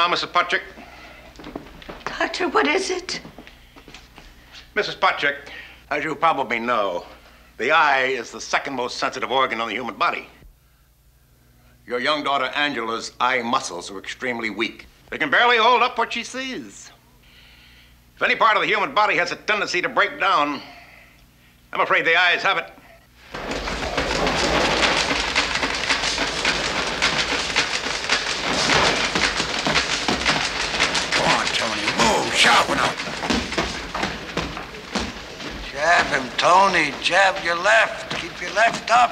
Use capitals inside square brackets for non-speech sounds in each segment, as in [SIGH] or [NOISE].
now, Mrs. Popchik. Doctor, what is it? Mrs. Popchik, as you probably know, the eye is the second most sensitive organ on the human body. Your young daughter Angela's eye muscles are extremely weak. They can barely hold up what she sees. If any part of the human body has a tendency to break down, I'm afraid the eyes have it. Come on, Tony. Move. Sharpen up. Jab him, Tony. Jab your left. Keep your left up.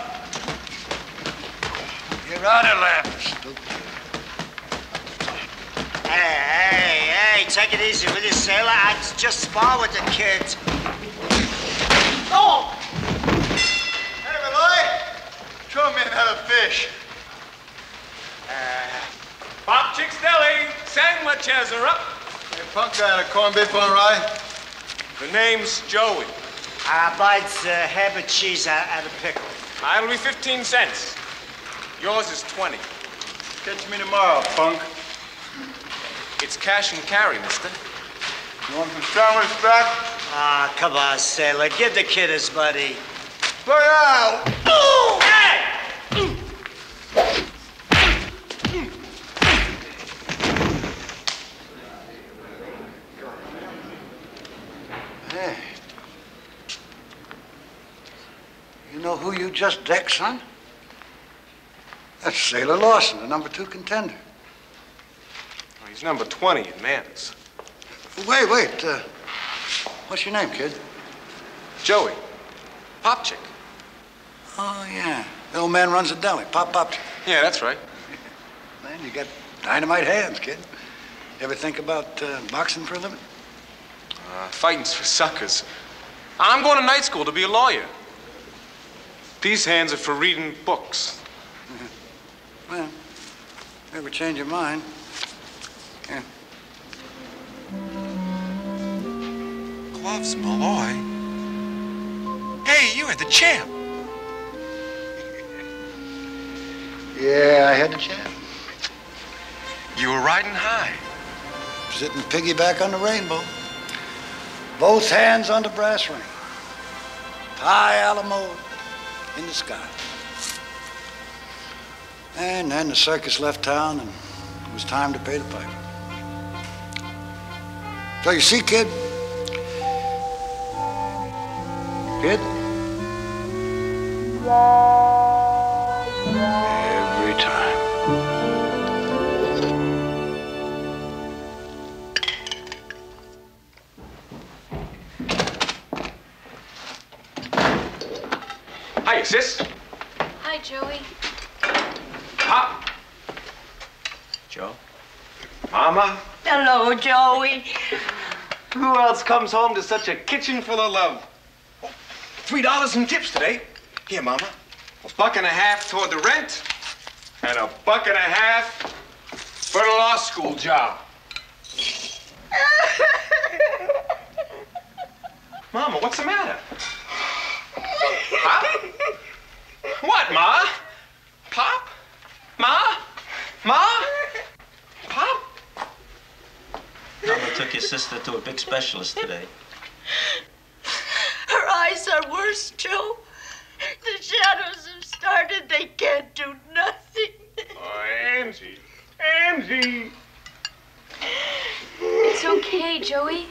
Your other left, stupid. Hey, hey, hey, take it easy with you, sailor. I just spar with the kids. Oh! Hey, Malloy! Show me how to fish. Uh, Popchik's Deli, sandwiches are up. Hey, Punk got a corned beef on rye? The name's Joey. I bites uh, ham and cheese out, out of pickle. I'll be 15 cents. Yours is 20. Catch me tomorrow, Punk. It's cash and carry, mister. You want some sandwich back? Ah, come on, sailor. Give the kid his money. Look out! Hey. You know who you just decked, son? That's Sailor Lawson, the number two contender. Oh, he's number 20 in Mantis. Wait, wait. Uh, what's your name, kid? Joey. Popchik. Oh, yeah. The old man runs a deli. Pop, pop. Yeah, that's right. Man, you got dynamite hands, kid. You ever think about uh, boxing for a living? Uh, fighting's for suckers. I'm going to night school to be a lawyer. These hands are for reading books. Mm-hmm. Well, never change your mind. Yeah. Gloves, Malloy. Hey, you had the champ. [LAUGHS] Yeah, I had the chance. You were riding high. Sitting piggyback on the rainbow. Both hands on the brass ring. High Alamo in the sky. And then the circus left town and it was time to pay the piper. So you see, kid? Kid? Every time. Hiya, sis. Hi, Joey. Pop. Joe. Mama. Hello, Joey. Who else comes home to such a kitchen full of love? Oh, Three dollars in tips today. Here, Mama. A buck and a half toward the rent, and a buck and a half for the law school job. [LAUGHS] Mama, what's the matter? Pop? What, Ma? Pop? Ma? Ma? Pop? Mama took your sister to a big specialist today. Her eyes are worse, Joe. The shadows have started. They can't do nothing. Oh, Angie. Angie. It's okay, Joey.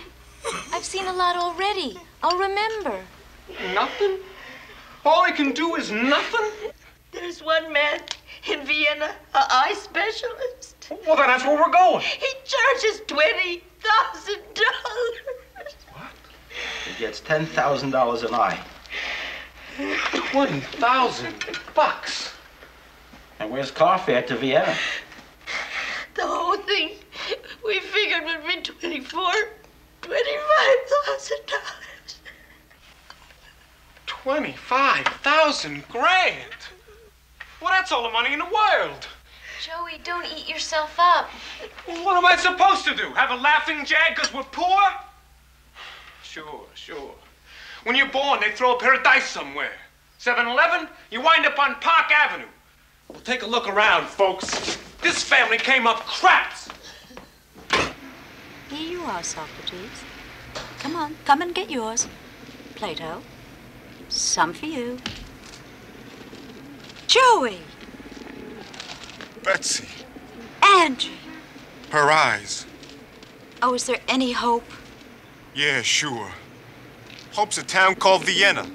I've seen a lot already. I'll remember. Nothing? All he can do is nothing? There's one man in Vienna, a eye specialist. Well, then that's where we're going. He charges twenty thousand dollars. What? He gets $10,000 an eye. Twenty thousand bucks. And where's car fare to Vienna? The whole thing we figured would be twenty-four, twenty-five thousand dollars. Twenty-five thousand grand. Well, that's all the money in the world. Joey, don't eat yourself up. Well, what am I supposed to do? Have a laughing jag because we're poor? Sure, sure. When you're born, they throw a pair of dice somewhere. 7-Eleven, you wind up on Park Avenue. Well, take a look around, folks. This family came up craps. Here you are, Socrates. Come on, come and get yours. Plato, some for you. Joey! Betsy, Angie! her eyes. Oh, is there any hope? Yeah, sure. Hope's a town called Vienna.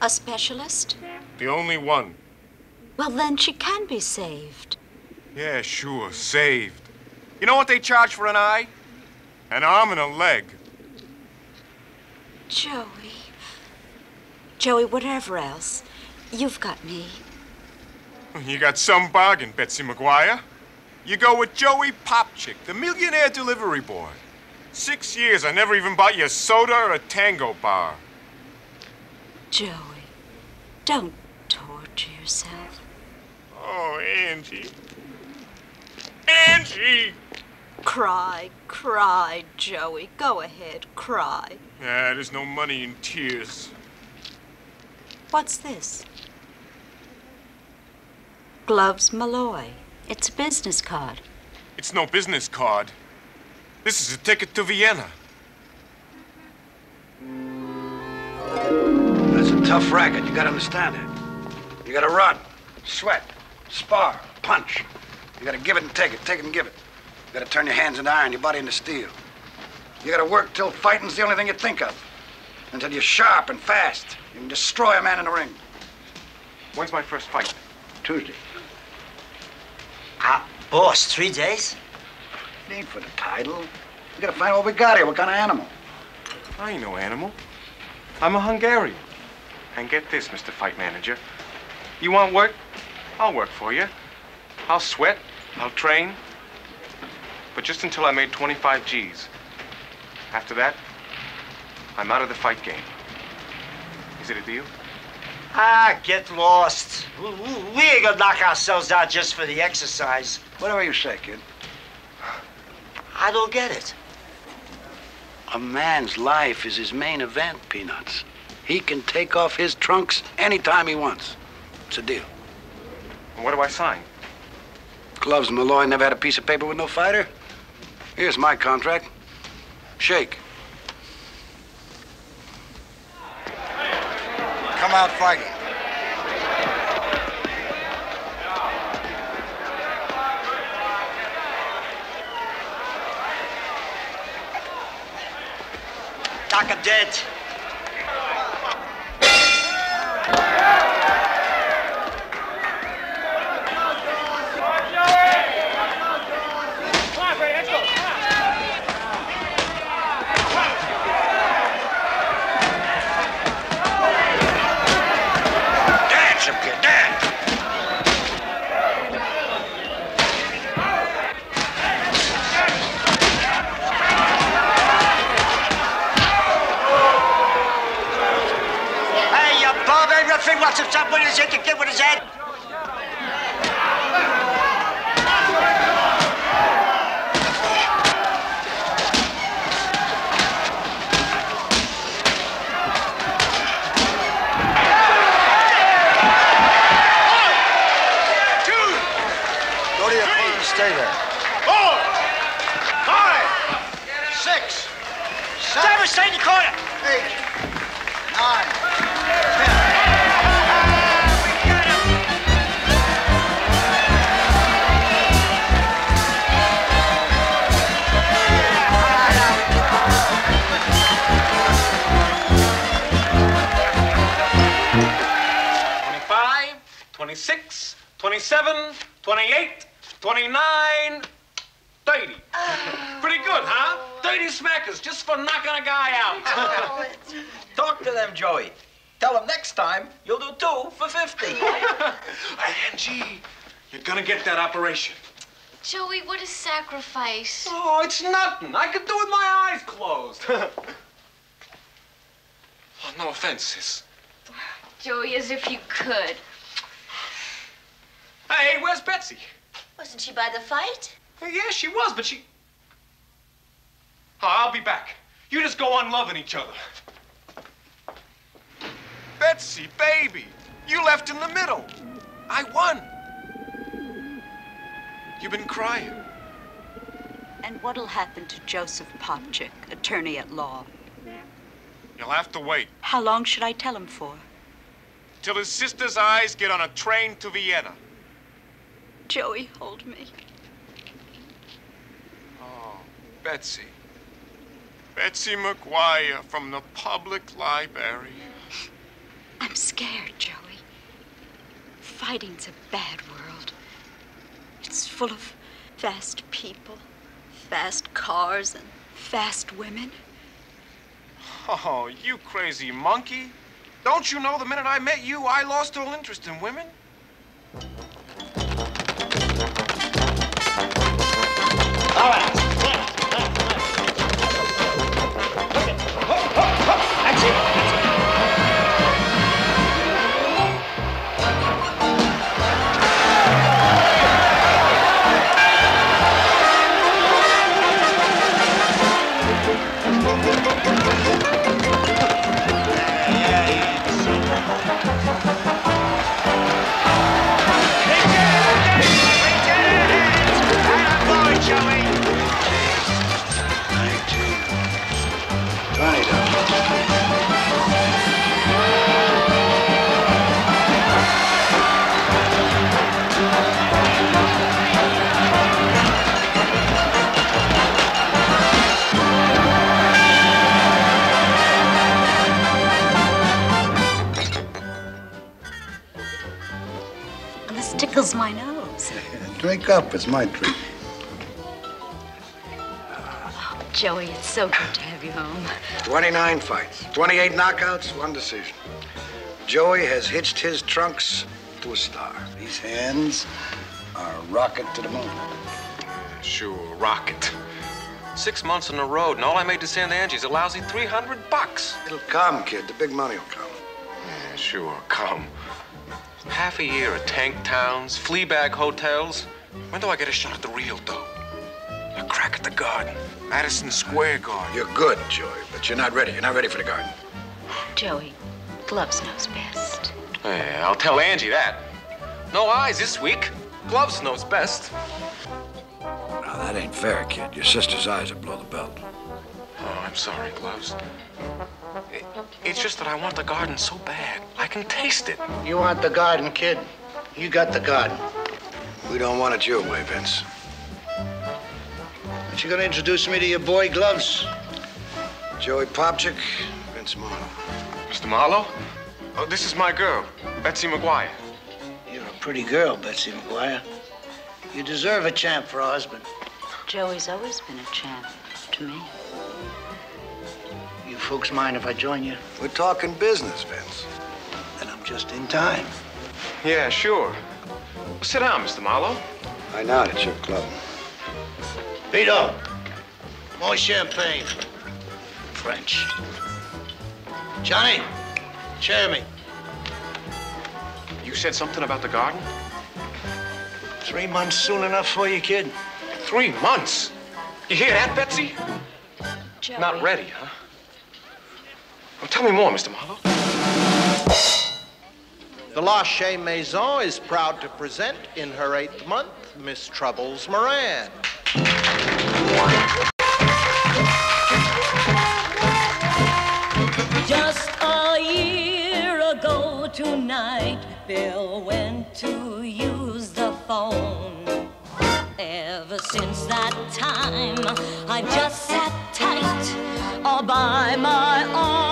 A specialist? The only one. Well, then she can be saved. Yeah, sure, saved. You know what they charge for an eye? An arm and a leg. Joey. Joey, whatever else, you've got me. You got some bargain, Betsy McGuire. You go with Joey Popchik, the millionaire delivery boy. Six years, I never even bought you a soda or a tango bar. Joey, don't torture yourself. Oh, Angie. Angie! Cry, cry, Joey. Go ahead, cry. Ah, there's no money in tears. What's this? Gloves Malloy. It's a business card. It's no business card. This is a ticket to Vienna. That's a tough racket. You gotta understand it. You gotta run, sweat, spar, punch. You gotta give it and take it, take it and give it. You gotta turn your hands into iron, your body into steel. You gotta work till fighting's the only thing you think of. Until you're sharp and fast. You can destroy a man in the ring. When's my first fight? Tuesday. Ah, boss, three days? It ain't for the title. We gotta find what we got here, what kind of animal. I ain't no animal. I'm a Hungarian. And get this, Mr. Fight Manager. You want work? I'll work for you. I'll sweat. I'll train. But just until I made 25 G's. After that, I'm out of the fight game. Is it a deal? Ah, get lost. We- We we ain't gonna knock ourselves out just for the exercise. Whatever you say, kid. I don't get it. A man's life is his main event, Peanuts. He can take off his trunks anytime he wants. It's a deal. And what do I sign? Gloves Malloy never had a piece of paper with no fighter. Here's my contract. Shake. Come out fighting. Doc, I'm dead. Dance, you kid, dance. Hey, you bum, everything what's up with his head, the kid with his head. 27, 28, 29, 30. Oh. Pretty good, huh? 30 smackers just for knocking a guy out. [LAUGHS] Oh, Talk to them, Joey. Tell them next time you'll do two for 50. [LAUGHS] Angie, you're gonna get that operation. Joey, what a sacrifice. Oh, it's nothing. I could do it with my eyes closed. [LAUGHS] oh, no offense, sis. Joey, as if you could. Hey, where's Betsy? Wasn't she by the fight? Yeah, she was, but she. Oh, I'll be back. You just go on loving each other. Betsy, baby, you left in the middle. I won. You've been crying. And what'll happen to Joseph Popchik, attorney at law? You'll have to wait How long should I tell him for? till his sister's eyes get on a train to Vienna. Joey, hold me. Oh, Betsy. Betsy McGuire from the public library. I'm scared, Joey. Fighting's a bad world. It's full of fast people, fast cars, and fast women. Oh, you crazy monkey. Don't you know the minute I met you, I lost all interest in women? All right. This tickles my nose. Drink up. It's my treat. Joey, it's so good to have you home. 29 fights, 28 knockouts, one decision. Joey has hitched his trunks to a star. These hands are a rocket to the moon. Sure, rocket. Six months on the road, and all I made to Santa Angie's a lousy 300 bucks. It'll come, kid. The big money will come. Yeah, sure, come. Half a year of tank towns, flea bag hotels. When do I get a shot at the real dough? A crack at the garden. Madison Square Garden. You're good, Joey, but you're not ready. You're not ready for the garden. Joey, Gloves knows best. Yeah, I'll tell Angie that. No eyes this week. Gloves knows best. Now, that ain't fair, kid. Your sister's eyes are below the belt. Oh, I'm sorry, Gloves. It- it's just that I want the garden so bad. I can taste it. You want the garden, kid? You got the garden. We don't want it your way, Vince. Aren't you gonna introduce me to your boy Gloves? Joey Popchik, Vince Marlowe. Mr. Marlowe? Oh, this is my girl, Betsy McGuire. You're a pretty girl, Betsy McGuire. You deserve a champ for a husband. Joey's always been a champ to me. You folks mind if I join you? We're talking business, Vince. And I'm just in time. Yeah, sure. Sit down, Mr. Marlowe. I know it's your club. Vito, more champagne. French. Johnny, chair me. You said something about the garden? Three months soon enough for you, kid? Three months? You hear that, Betsy? Joey. Not ready, huh? Well, tell me more, Mr. Marlowe. The La Chez Maison is proud to present, in her eighth month, Miss Troubles Moran. Just a year ago tonight, Bill went to use the phone. Ever since that time, I've just sat tight, all by my all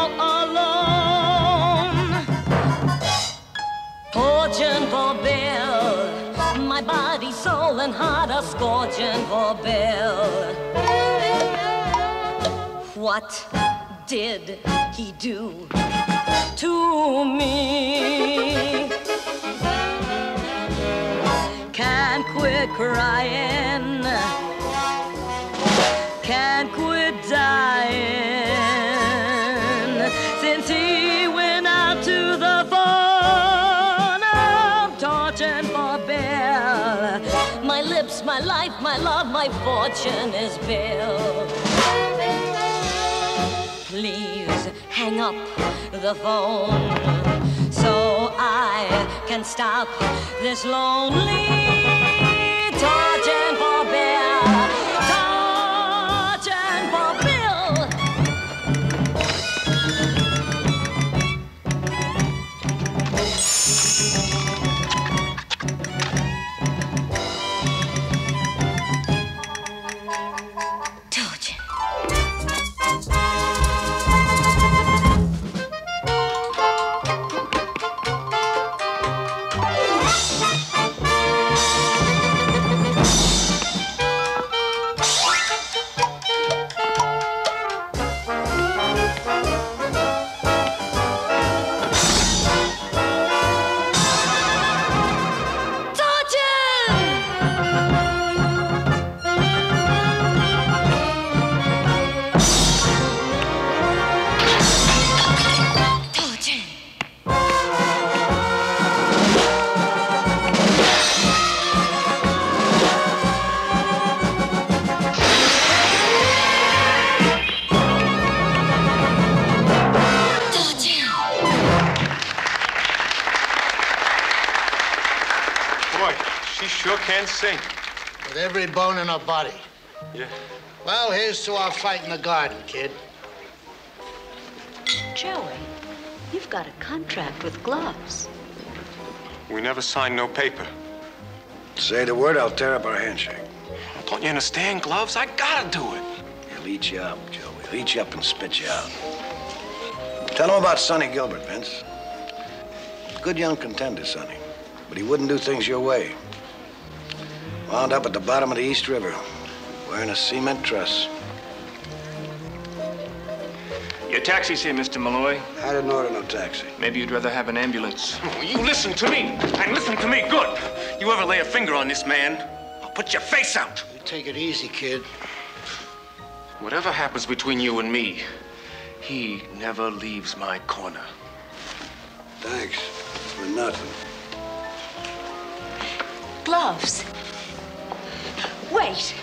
and heart are scorching for Bill. What did he do to me? Can't quit crying, can't quit dying. My love, my fortune is built. Please hang up the phone so I can stop this lonely torture fight in the garden, kid. Joey, you've got a contract with gloves. We never signed no paper. Say the word, I'll tear up our handshake. Don't you understand, Gloves? I gotta do it. He'll eat you up, Joey. He'll eat you up and spit you out. Tell him about Sonny Gilbert, Vince. Good young contender, Sonny. But he wouldn't do things your way. Wound up at the bottom of the East River, wearing a cement truss. Your taxi's here, Mr. Malloy. I didn't order no taxi. Maybe you'd rather have an ambulance. Oh, you listen to me, and listen to me good. You ever lay a finger on this man, I'll put your face out. You take it easy, kid. Whatever happens between you and me, he never leaves my corner. Thanks for nothing. Gloves. Wait.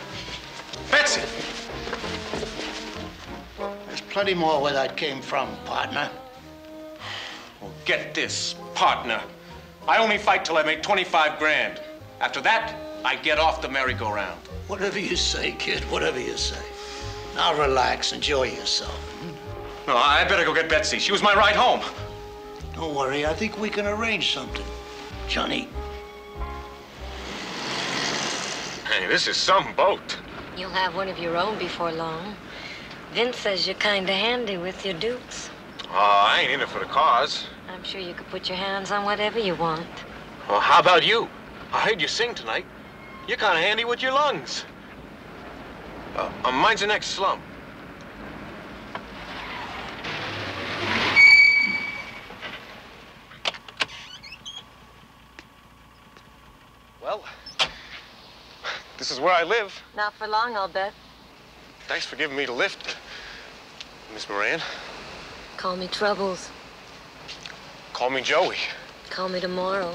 Betsy! There's plenty more where that came from, partner. Well, get this, partner. I only fight till I make 25 grand. After that, I get off the merry-go-round. Whatever you say, kid, whatever you say. Now relax, enjoy yourself. No, I better go get Betsy. She was my ride home. Don't worry, I think we can arrange something. Johnny, Hey, this is some boat. You'll have one of your own before long. Vince says you're kind of handy with your dukes. Oh, I ain't in it for the cause. I'm sure you could put your hands on whatever you want. Well, how about you? I heard you sing tonight. You're kind of handy with your lungs. Uh, uh, mine's the next slump. Well, this is where I live. Not for long, I'll bet. Thanks for giving me the lift, Miss Moran. Call me Troubles. Call me Joey. Call me tomorrow.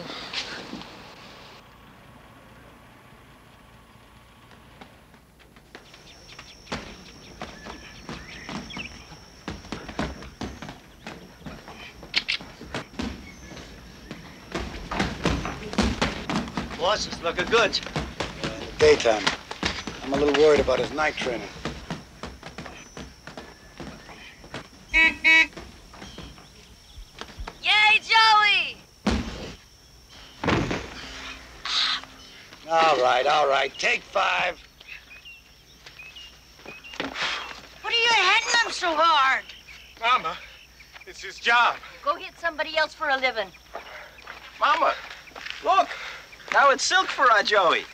Horses looking good. Daytime. I'm a little worried about his night training. Right, all right. Take five. What are you hitting them so hard? Mama, it's his job. Go hit somebody else for a living. Mama, look. Now it's silk for our Joey.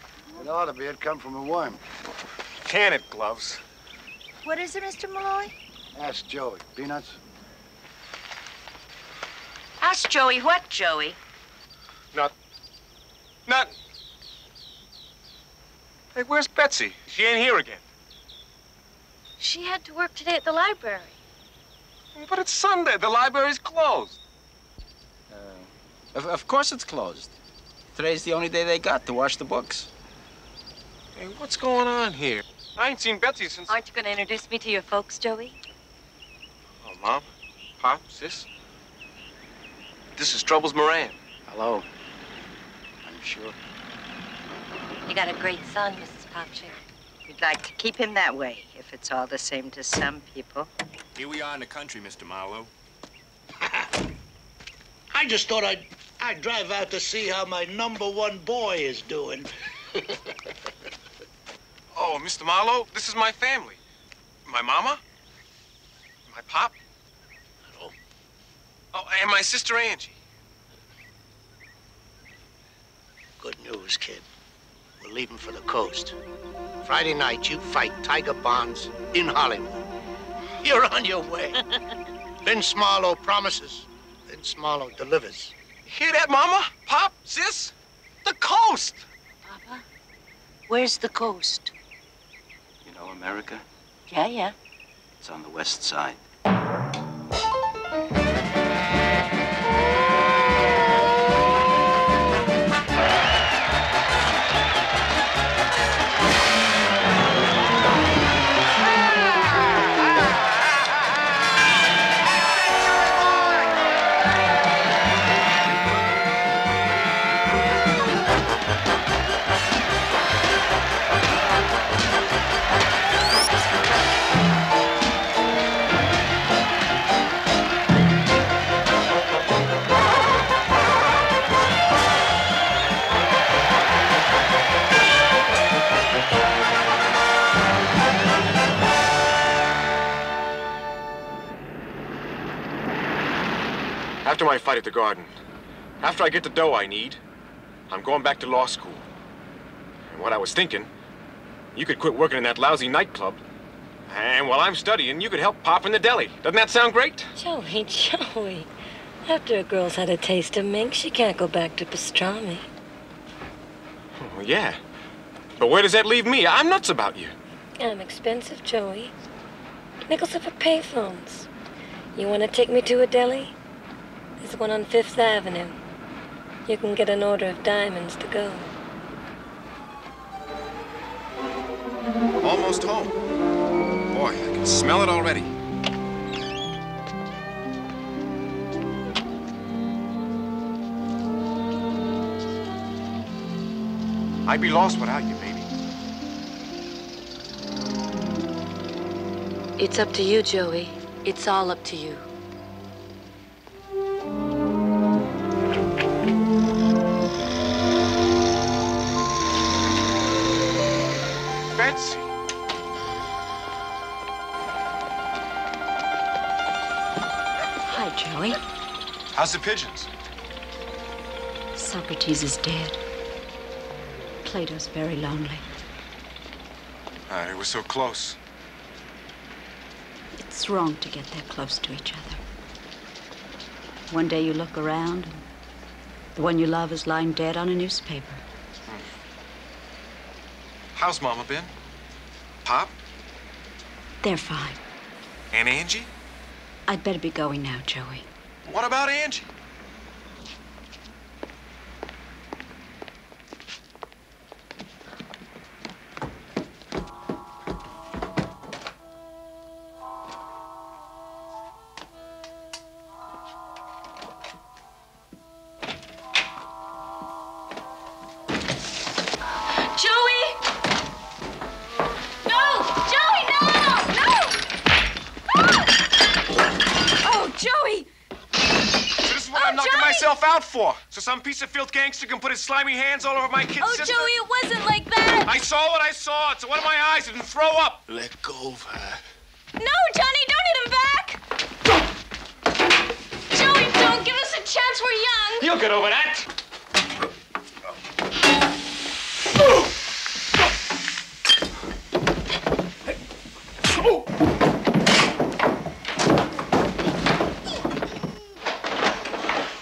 It ought to be. It come from a worm. Can it, Gloves? What is it, Mr. Malloy? Ask Joey. Peanuts? Ask Joey what, Joey? Not. Not. Hey, where's Betsy? She ain't here again. She had to work today at the library. But it's Sunday. The library's closed. Uh, of, of course it's closed. Today's the only day they got to wash the books. Hey, what's going on here? I ain't seen Betsy since. Aren't you going to introduce me to your folks, Joey? Oh, Mom, Pop, Sis. This is Troubles Moran. Hello. I'm sure. You got a great son, Mrs. Popchik. We'd like to keep him that way, if it's all the same to some people. Here we are in the country, Mr. Marlowe. [LAUGHS] I just thought I'd I'd drive out to see how my number one boy is doing. [LAUGHS] Oh, Mr. Marlowe, this is my family. My mama, my pop. Hello. Oh, and my sister Angie. Good news, kid. We're leaving for the coast. Friday night, you fight Tiger Bonds in Hollywood. You're on your way. [LAUGHS] Vince Marlowe promises. Vince Marlowe delivers. Hear that, Mama? Pop? Sis? The coast! Papa, where's the coast? You know America? Yeah, yeah. It's on the west side. My fight at the garden, after I get the dough I need, I'm going back to law school. And what I was thinking, you could quit working in that lousy nightclub, and while I'm studying, you could help Pop in the deli. Doesn't that sound great? Joey, [LAUGHS] Joey. After a girl's had a taste of mink, she can't go back to pastrami. Oh, yeah. But where does that leave me? I'm nuts about you. I'm expensive, Joey. Nickels are for payphones. You want to take me to a deli? There's one on Fifth Avenue. You can get an order of diamonds to go. Almost home. Boy, I can smell it already. I'd be lost without you, baby. It's up to you, Joey. It's all up to you. Betsy. Hi, Joey. How's the pigeons? Socrates is dead. Plato's very lonely. Uh, it was so close. It's wrong to get that close to each other. One day you look around, and the one you love is lying dead on a newspaper. How's Mama been? Pop? They're fine. And Angie? I'd better be going now, Joey. What about Angie? For. So some piece of filth gangster can put his slimy hands all over my kid's Oh, sister? Joey, it wasn't like that! I saw what I saw. It's one of my eyes. It didn't throw up. Let go of her. No, Johnny, don't hit him back! Joey, don't give us a chance. We're young. You'll get over that.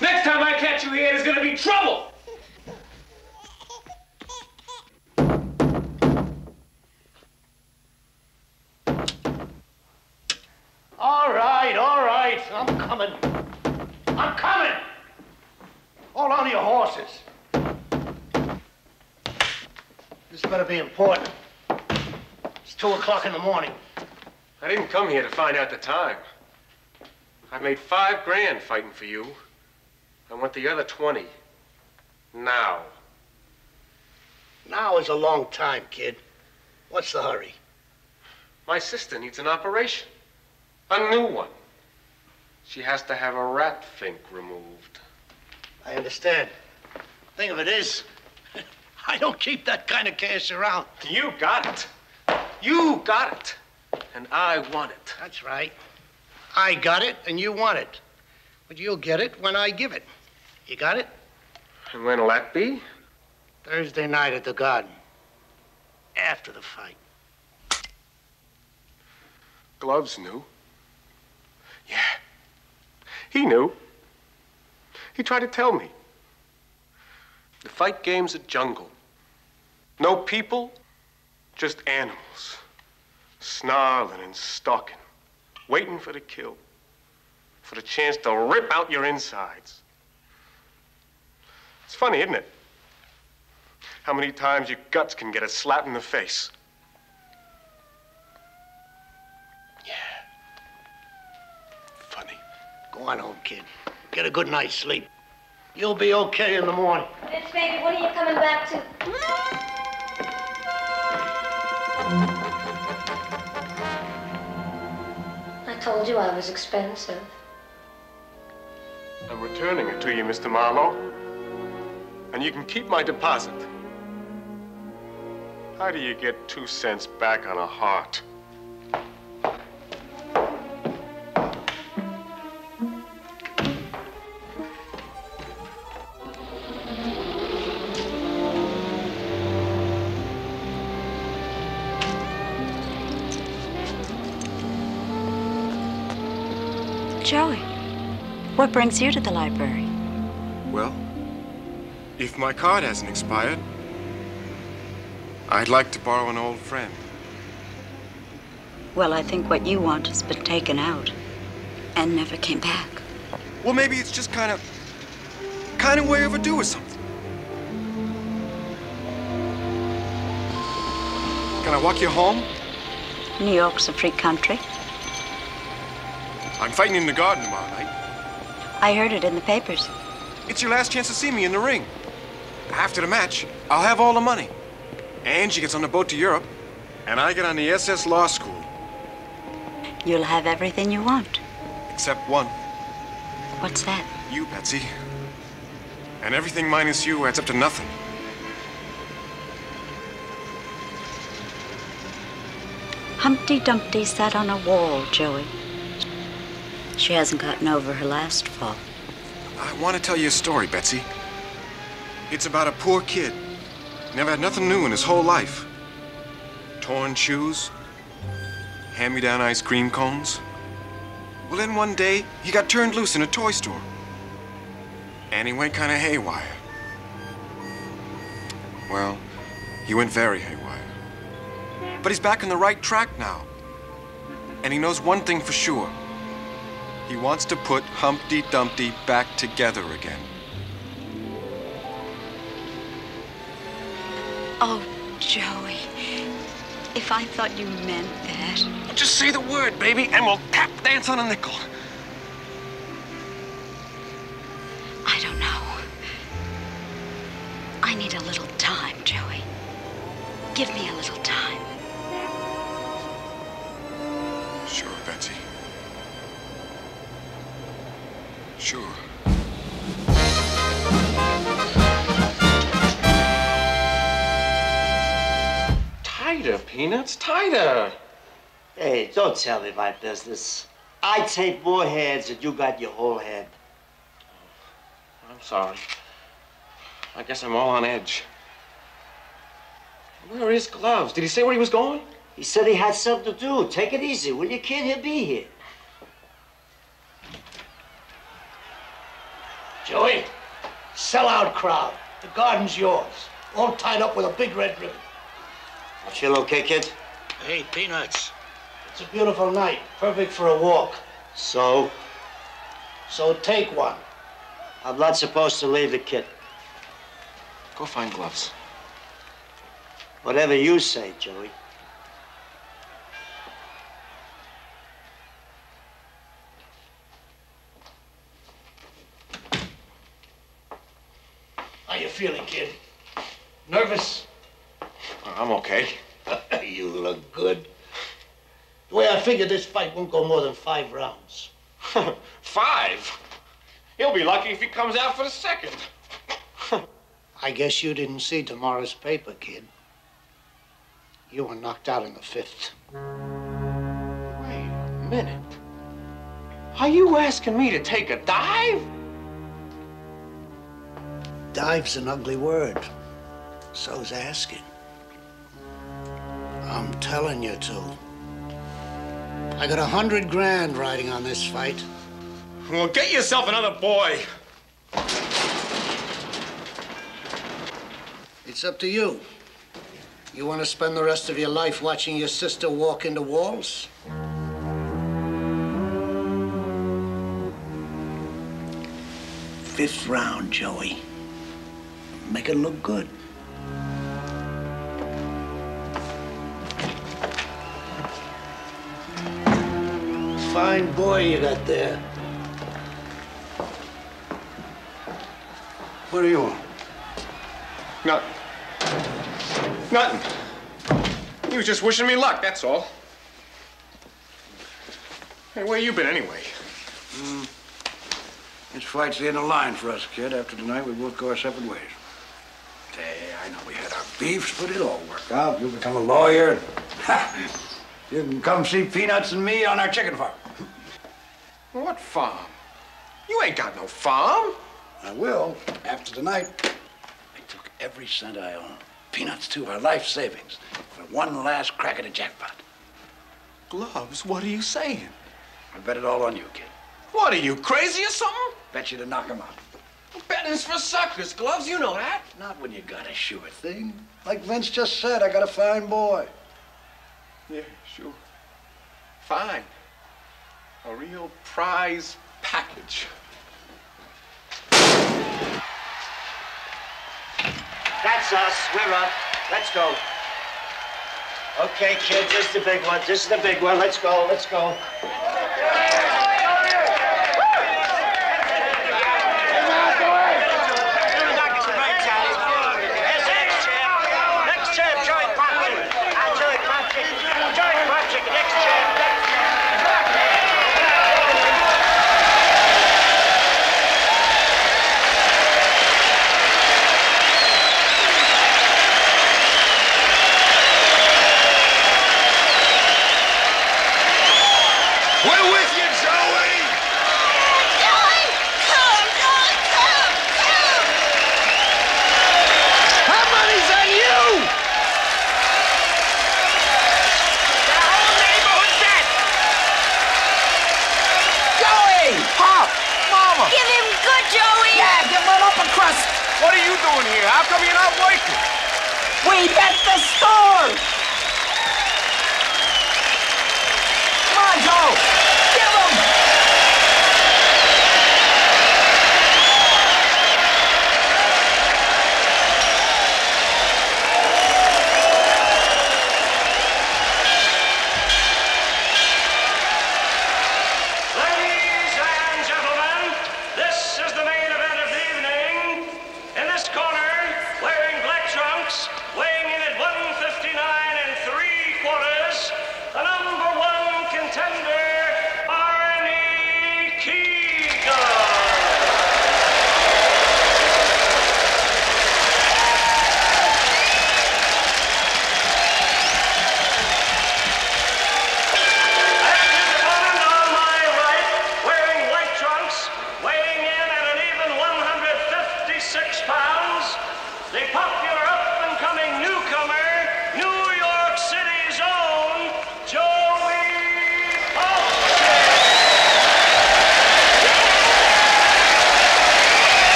Next time I catch you here, there's gonna be trouble. All right, all right. I'm coming. I'm coming. Hold on to your horses. This better be important. It's two o'clock in the morning. I didn't come here to find out the time. I made five grand fighting for you. I want the other 20. Now. Now is a long time, kid. What's the hurry? My sister needs an operation. A new one. She has to have a rat fink removed. I understand. Thing of it is, [LAUGHS] I don't keep that kind of cash around. You got it. You got it. And I want it. That's right. I got it and you want it. But you'll get it when I give it. You got it? And when'll that be? Thursday night at the garden. After the fight. Gloves knew. Yeah. He knew. He tried to tell me. The fight game's a jungle. No people, just animals. Snarling and stalking, waiting for the kill, for the chance to rip out your insides. It's funny, isn't it? How many times your guts can get a slap in the face. Yeah. Funny. Go on home, kid. Get a good night's sleep. You'll be okay in the morning. Vince, baby, what are you coming back to? I told you I was expensive. I'm returning it to you, Mr. Marlowe. And you can keep my deposit. How do you get two cents back on a heart? What brings you to the library? Well, if my card hasn't expired, I'd like to borrow an old friend. Well, I think what you want has been taken out and never came back. Well, maybe it's just kind of, kind of way overdue or something. Can I walk you home? New York's a free country. I'm fighting in the garden tomorrow night. I heard it in the papers. It's your last chance to see me in the ring. After the match, I'll have all the money. Angie gets on the boat to Europe, and I get on the SS Law School, You'll have everything you want. except one. What's that? You, Betsy. And everything minus you adds up to nothing. Humpty Dumpty sat on a wall, Joey. She hasn't gotten over her last fall. I want to tell you a story, Betsy. It's about a poor kid. Never had nothing new in his whole life. Torn shoes, hand-me-down ice cream cones. Well, then one day, he got turned loose in a toy store. And he went kind of haywire. Well, he went very haywire. But he's back on the right track now. And he knows one thing for sure. He wants to put Humpty Dumpty back together again. Oh, Joey. If I thought you meant that. Just say the word, baby, and we'll tap dance on a nickel. I don't know. I need a little time, Joey. Give me a little time. Sure. Tighter, Peanuts, tighter. Hey, don't tell me my business. I tape more heads than you got your whole head. I'm sorry. I guess I'm all on edge. Where are his gloves? Did he say where he was going? He said he had something to do. Take it easy, will you, kid? He'll be here. Joey, sell out crowd. The garden's yours. All tied up with a big red ribbon. I feel okay, kid? Hey, Peanuts. It's a beautiful night. Perfect for a walk. So? So take one. I'm not supposed to leave the kit. Go find gloves. Whatever you say, Joey. Feeling, kid? Nervous? I'm okay. [LAUGHS] you look good. The way I figure this fight won't go more than five rounds. [LAUGHS] Five? He'll be lucky if he comes out for the second. [LAUGHS] I guess you didn't see tomorrow's paper, kid. You were knocked out in the fifth. Wait a minute. Are you asking me to take a dive? Dive's an ugly word. So's asking. I'm telling you to. I got a hundred grand riding on this fight. Well, get yourself another boy. It's up to you. You want to spend the rest of your life watching your sister walk into walls? Fifth round, Joey. Make it look good. Fine boy you got there. What do you want? Nothing. Nothing. He was just wishing me luck, that's all. Hey, where you been anyway? Hmm. This fight's the end of the line for us, kid. After tonight, we both go our separate ways. Hey, I know we had our beefs, but it'll all work out. You'll become a lawyer. Ha! You can come see Peanuts and me on our chicken farm. What farm? You ain't got no farm. I will after tonight. I took every cent I own. Peanuts, too, our life savings, for one last crack at a jackpot. Gloves? What are you saying? I bet it all on you, kid. What are you, crazy or something? Bet you to knock him out. Betting's for suckers, Gloves, you know that. Not when you got a sure thing. Like Vince just said, I got a fine boy. Yeah, sure. Fine. A real prize package. That's us. We're up. Let's go. Okay, kid, this is the big one. This is the big one. Let's go. Let's go.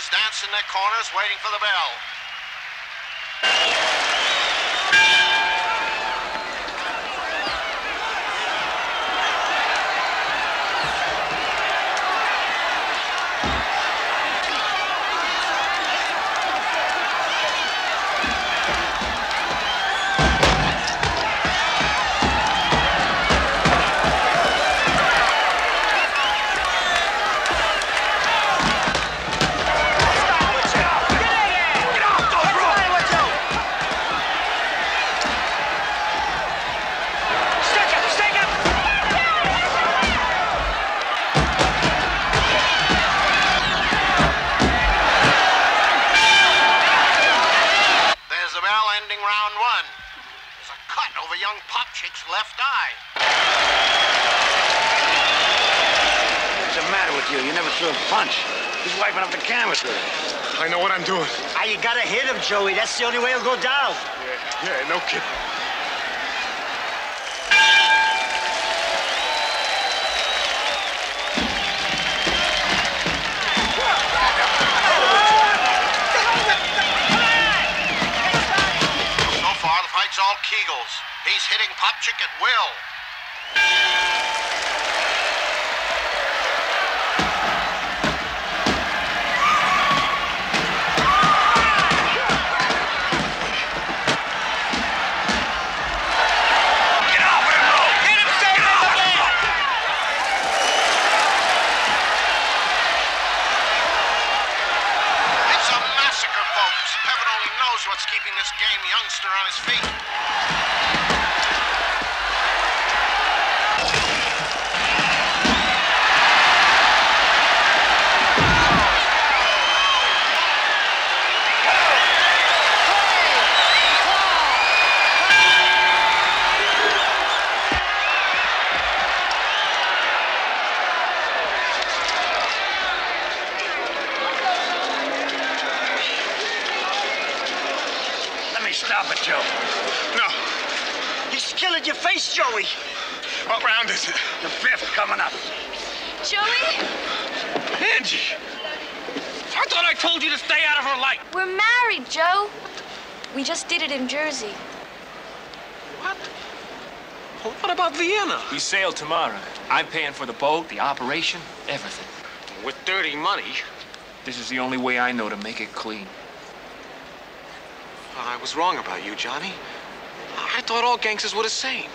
Fighters dance in their corners waiting for the bell. That's the only way he'll go down. Yeah, no kidding. Sail tomorrow. I'm paying for the boat, the operation, everything. With dirty money. This is the only way I know to make it clean. I was wrong about you, Johnny. I thought all gangsters were the same.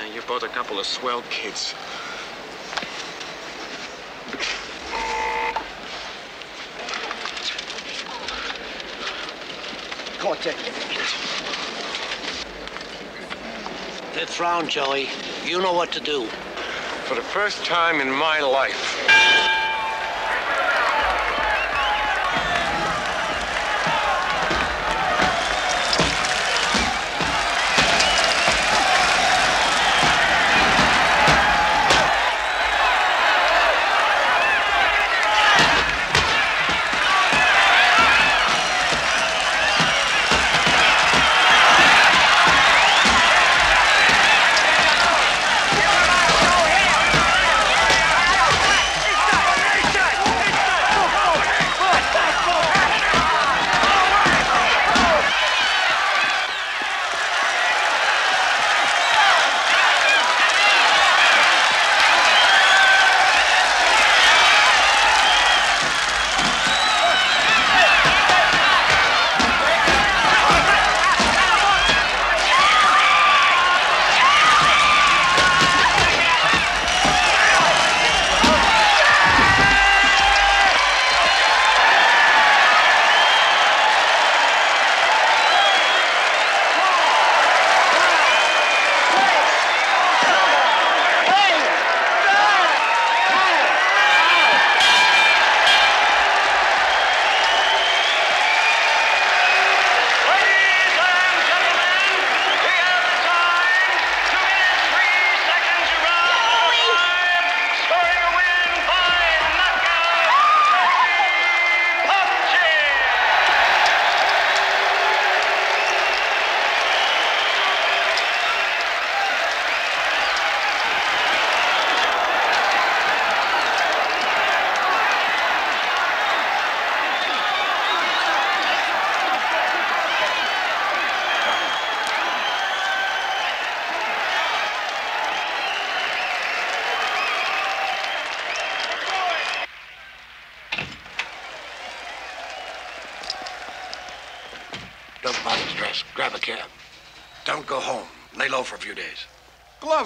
Eh, you're both a couple of swell kids. Cortex. Fifth round, Joey. You know what to do. For the first time in my life.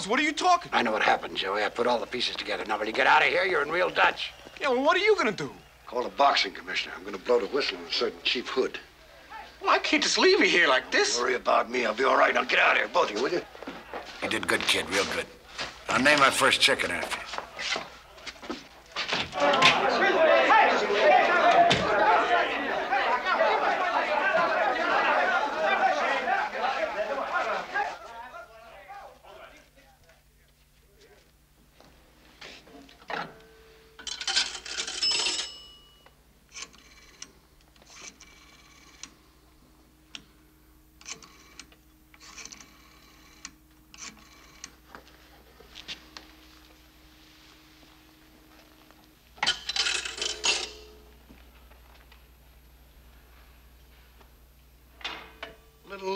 Gloves, what are you talking? I know what happened, Joey. I put all the pieces together. Now, when you get out of here, you're in real Dutch. Yeah, well, what are you gonna do? Call the boxing commissioner. I'm gonna blow the whistle on a certain Chief Hood. Well, I can't just leave you here like this. Don't worry about me. I'll be all right. Now get out of here, both of you, will you? You did good, kid. Real good. I'll name my first chicken after you.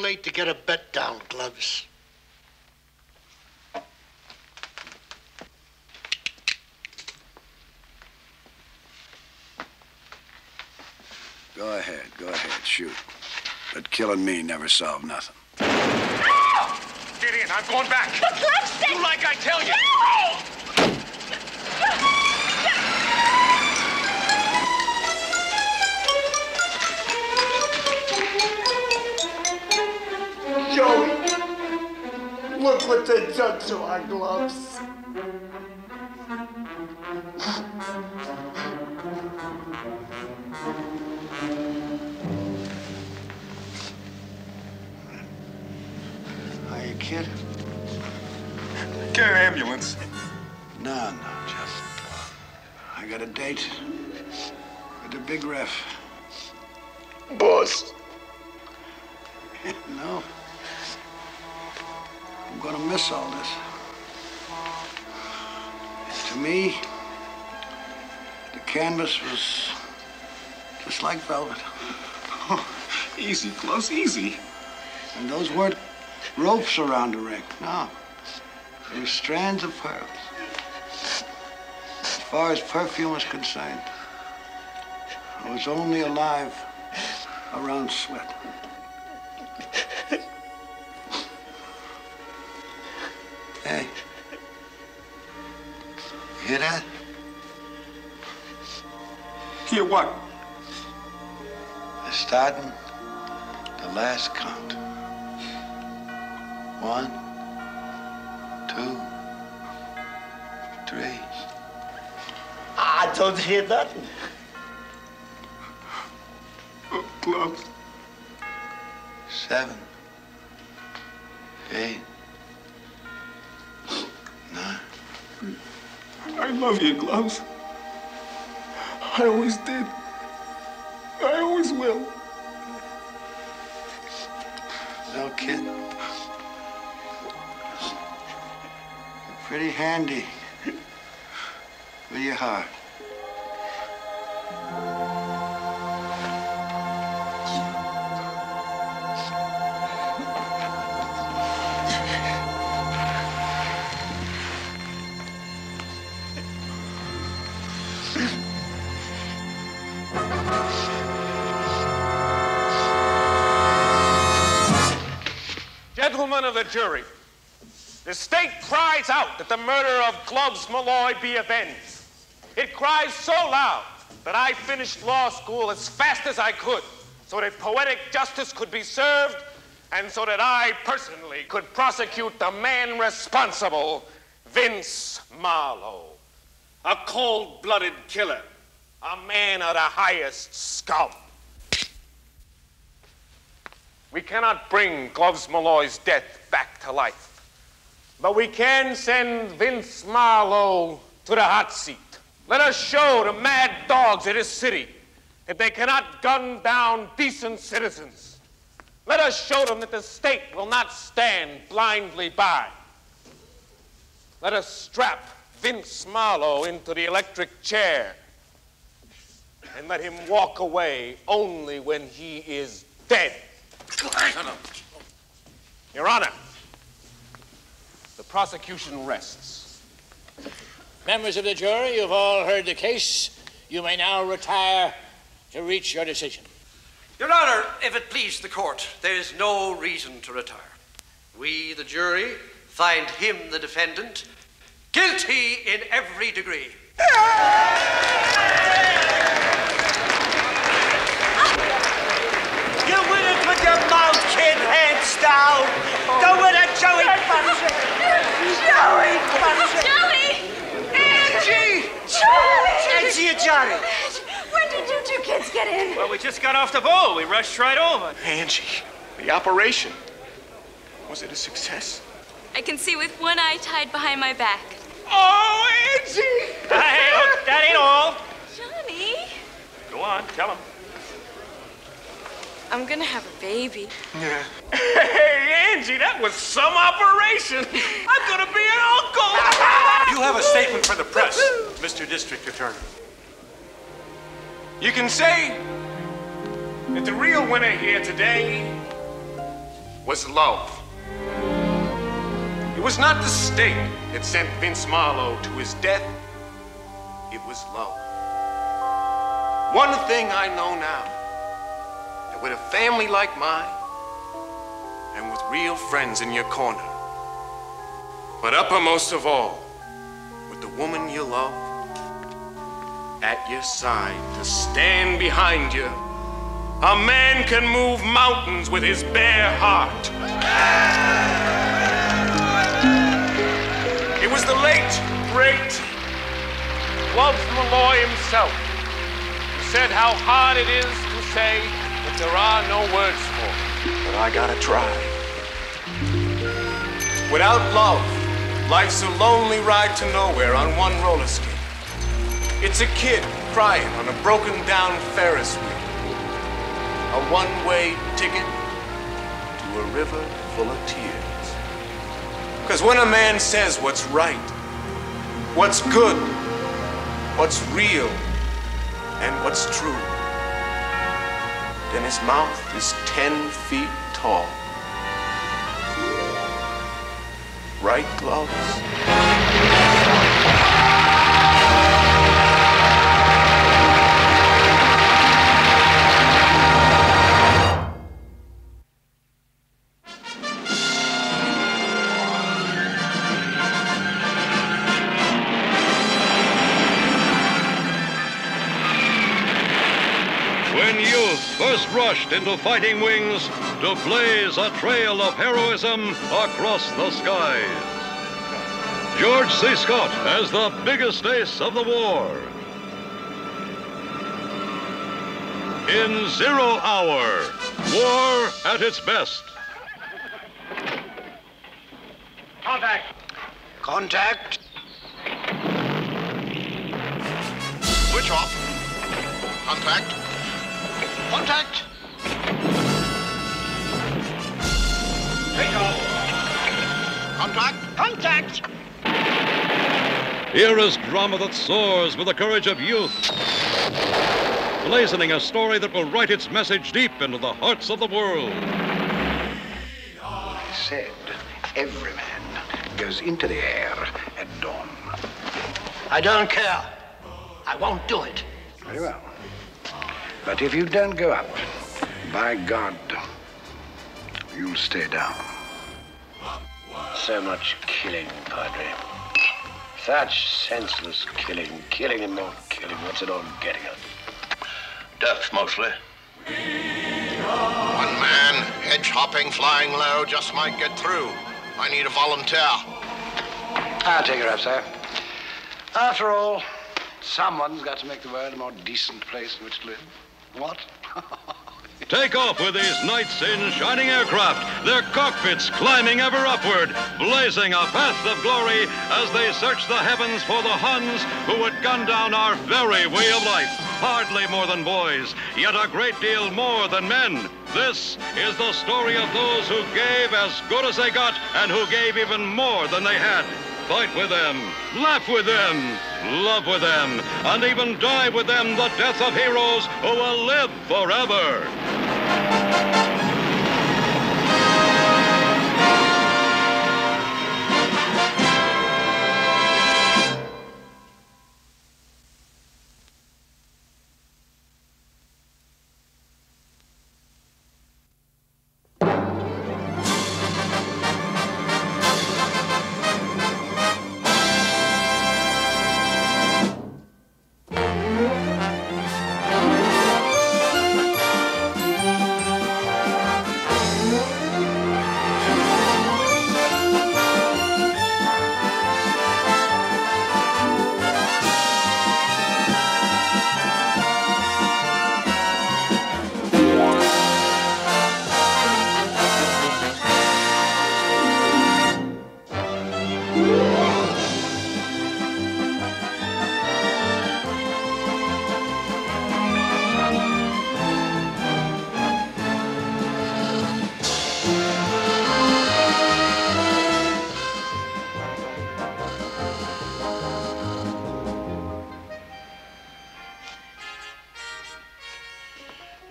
late to get a bet down, Gloves. Go ahead, go ahead, shoot. But killing me never solved nothing. Get in. I'm going back. Do like I tell you. Joey, look what they done to our gloves. Easy, close, easy. And those weren't ropes around the ring. No. They were strands of pearls. As far as perfume was concerned, I was only alive around sweat. Hey. You hear that? Hear what? They're starting last count. One, two, three. I don't hear nothing. Gloves. Seven, eight, nine. I love you, Gloves. I always did. I always will. You're pretty handy with your heart. Gentlemen of the jury, the state cries out that the murder of Gloves Malloy be avenged. It cries so loud that I finished law school as fast as I could so that poetic justice could be served and so that I personally could prosecute the man responsible, Vince Marlowe. A cold blooded killer, a man of the highest scum. We cannot bring Gloves Malloy's death back to life, but we can send Vince Marlowe to the hot seat. Let us show the mad dogs of this city that they cannot gun down decent citizens. Let us show them that the state will not stand blindly by. Let us strap Vince Marlowe into the electric chair and let him walk away only when he is dead. Your Honor, the prosecution rests. Members of the jury, you've all heard the case. You may now retire to reach your decision. Your Honor, if it please the court, there is no reason to retire. We, the jury, find him, the defendant, guilty in every degree. You win it with your mouth, kid, hands down. Go with it, Joey Patrick. Joey Patrick. Joey! Angie! Joey! Angie and Johnny. When did you two kids get in? Well, we just got off the boat. We rushed right over. Angie, the operation. Was it a success? I can see with one eye tied behind my back. Oh, Angie! Hey, look, that ain't all. Johnny, Go on, tell him. I'm gonna have a baby. Yeah. [LAUGHS] Hey, Angie, that was some operation. I'm gonna be an uncle. You have a statement for the press, Mr. District Attorney. You can say that the real winner here today was love. It was not the state that sent Vince Marlowe to his death. It was love. One thing I know now, that with a family like mine, and with real friends in your corner, but uppermost of all, with the woman you love at your side to stand behind you, a man can move mountains with his bare heart. It was the late, great Gloves Malloy himself who said how hard it is to say that there are no words for, but I gotta try. Without love, life's a lonely ride to nowhere on one roller skate. It's a kid crying on a broken down Ferris wheel. A one-way ticket to a river full of tears. Because when a man says what's right, what's good, what's real, and what's true, then his mouth is 10 feet tall. Right gloves? When youth first rushed into fighting wings to blaze a trail of heroism across the skies. George C. Scott as the biggest ace of the war. In Zero Hour, war at its best. Contact. Contact. Switch off. Contact. Contact. Take off. Contact. Contact. Here is drama that soars with the courage of youth, blazoning a story that will write its message deep into the hearts of the world. I said every man goes into the air at dawn. I don't care. I won't do it. Very well. But if you don't go up, by God, you'll stay down. So much killing, Padre. Such senseless killing. Killing and more killing. What's it all getting at? Death, mostly. One man, hedge hopping, flying low, just might get through. I need a volunteer. I'll take her up, sir. After all, someone's got to make the world a more decent place in which to live. What? [LAUGHS] Take off with these knights in shining aircraft, their cockpits climbing ever upward, blazing a path of glory as they search the heavens for the Huns who would gun down our very way of life. Hardly more than boys, yet a great deal more than men. This is the story of those who gave as good as they got and who gave even more than they had. Fight with them, laugh with them, love with them, and even die with them the death of heroes who will live forever.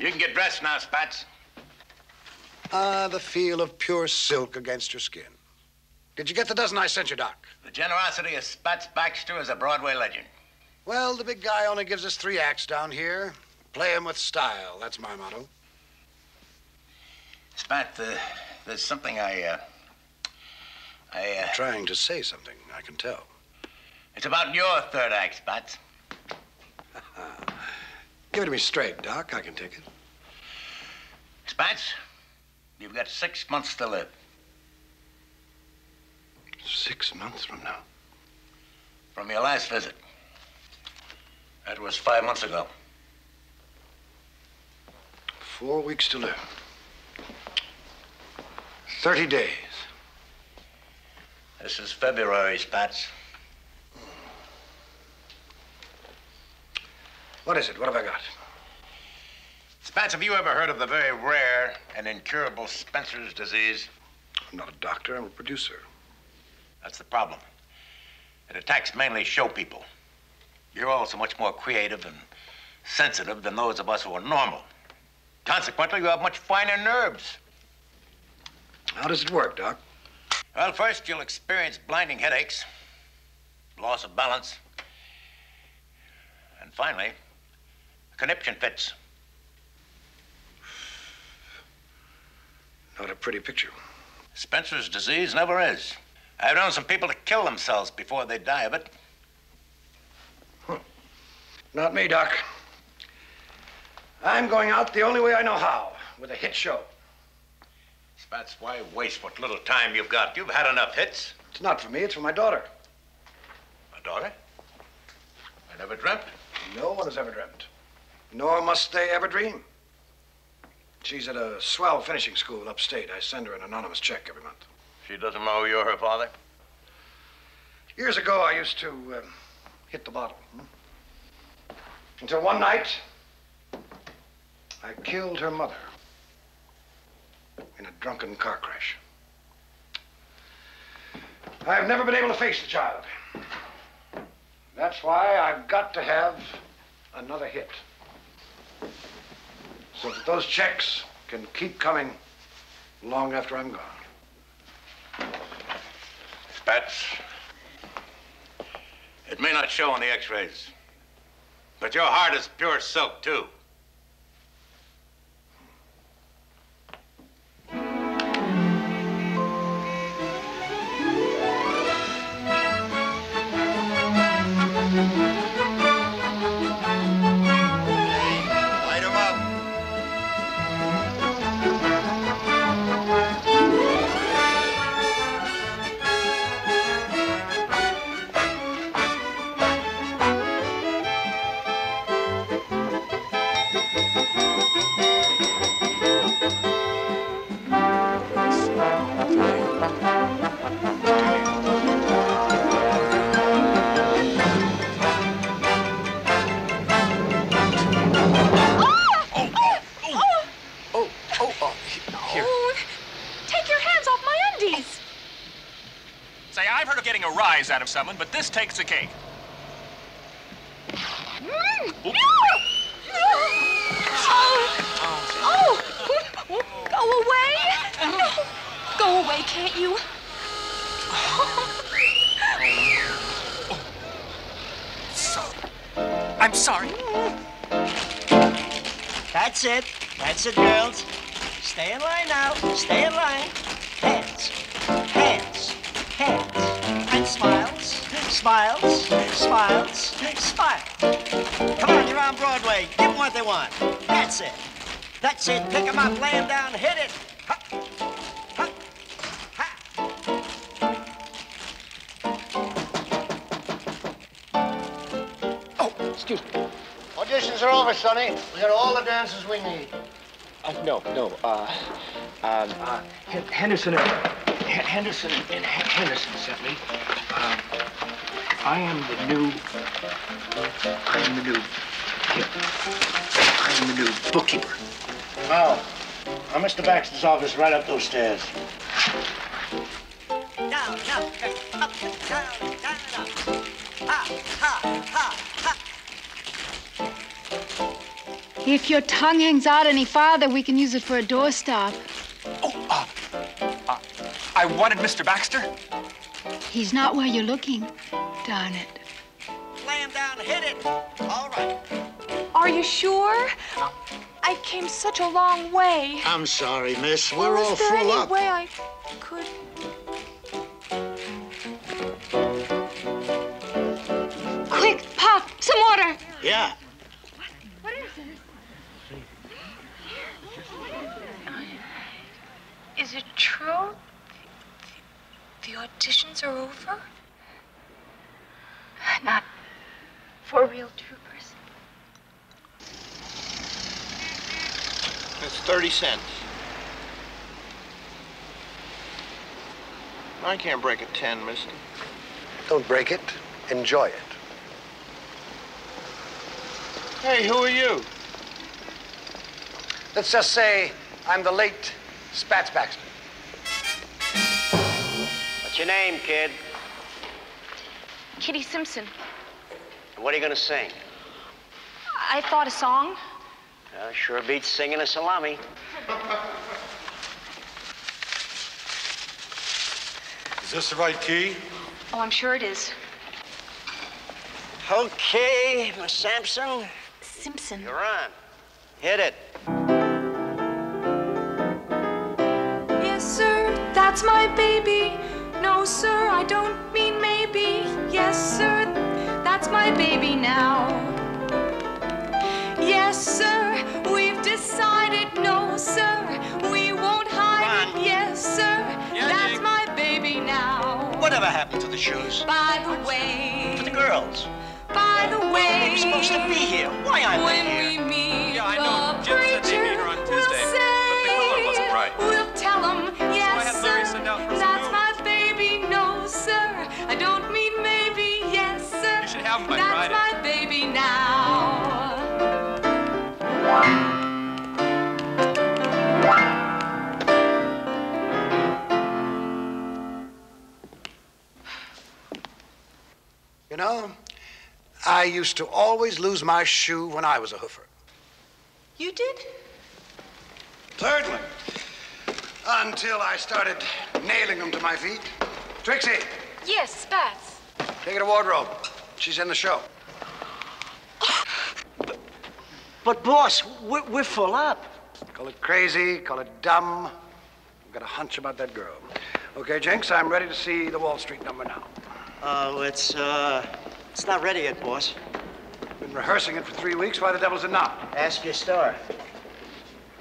You can get dressed now, Spats. Ah, the feel of pure silk against your skin. Did you get the dozen I sent you, Doc? The generosity of Spats Baxter is a Broadway legend. Well, the big guy only gives us three acts down here. Play him with style. That's my motto. Spat, uh, there's something I, uh, I, uh, Trying to say something, I can tell. it's about your third act, Spats. Give it to me straight, Doc. I can take it. Spats, you've got six months to live. Six months from now. From your last visit. That was five months ago. Four weeks to live. Thirty days. This is February, Spats. What is it? What have I got? Spats, have you ever heard of the very rare and incurable Spencer's disease? I'm not a doctor. I'm a producer. That's the problem. It attacks mainly show people. You're also much more creative and sensitive than those of us who are normal. Consequently, you have much finer nerves. How does it work, Doc? Well, first, you'll experience blinding headaches, loss of balance, and finally, conniption fits. Not a pretty picture. Spencer's disease never is. I've known some people to kill themselves before they die of it. Not me, Doc. I'm going out the only way I know how, with a hit show. Spats, why waste what little time you've got? You've had enough hits. It's not for me, it's for my daughter. A daughter? I never dreamt. No one has ever dreamt. Nor must they ever dream. She's at a swell finishing school upstate. I send her an anonymous check every month. She doesn't know you're her father? Years ago, I used to um, hit the bottle. hmm? Until one night, I killed her mother in a drunken car crash. I've never been able to face the child. That's why I've got to have another hit. So that those checks can keep coming long after I'm gone. Spats, it may not show on the x-rays, but your heart is pure silk, too. Takes the cake. That's it. Pick them up, lay them down, hit it. Oh, excuse me. Auditions are over, Sonny. We got all the dancers we need. Uh, no, no. Uh, um, uh, Hen- Henderson and Hen- Henderson and Hen- Henderson sent me. Um, I am the new. I am the new. I am the new bookkeeper. Oh. Now, Mr. Baxter's office right up those stairs. Down, down, up, down, down, up. Ha, ha, ha, ha. If your tongue hangs out any farther, we can use it for a doorstop. Oh, uh, uh, I wanted Mr. Baxter? He's not where you're looking. Darn it. Lay him down, hit it. All right. Are you sure? Uh, I came such a long way. I'm sorry, miss. Well, We're is all there full any way I could? Quick, Pop, some water. Yeah. What is it? Is it true? The auditions are over? Not for real troopers. It's 30 cents. I can't break a 10, mister. Don't break it. Enjoy it. Hey, who are you? Let's just say I'm the late Spats Baxter. What's your name, kid? Kitty Simpson. What are you gonna sing? I thought a song. Uh, sure beats singing a salami. Is this the right key? Oh, I'm sure it is. Okay, Miss Sampson. Simpson. You're on. Hit it. Yes, sir, that's my baby. No, sir, I don't mean maybe. Yes, sir, that's my baby now. Yes, sir, we've decided. No, sir, we won't hide it. Yes, sir, that's my baby now. Whatever happened to the shoes? By the way, For the girls. by the way, They were supposed to be here. Why aren't when they here? we meet Yeah, I know. You know, I used to always lose my shoe when I was a hoofer. You did? Certainly. Until I started nailing them to my feet. Trixie, Yes, Spats. take her to wardrobe. She's in the show. But, boss, we're, we're full up. Call it crazy, call it dumb. I've got a hunch about that girl. Okay, Jenks, I'm ready to see the Wall Street number now. Oh, it's, uh, it's not ready yet, boss. Been rehearsing it for three weeks. Why the devil's it not? Ask your star.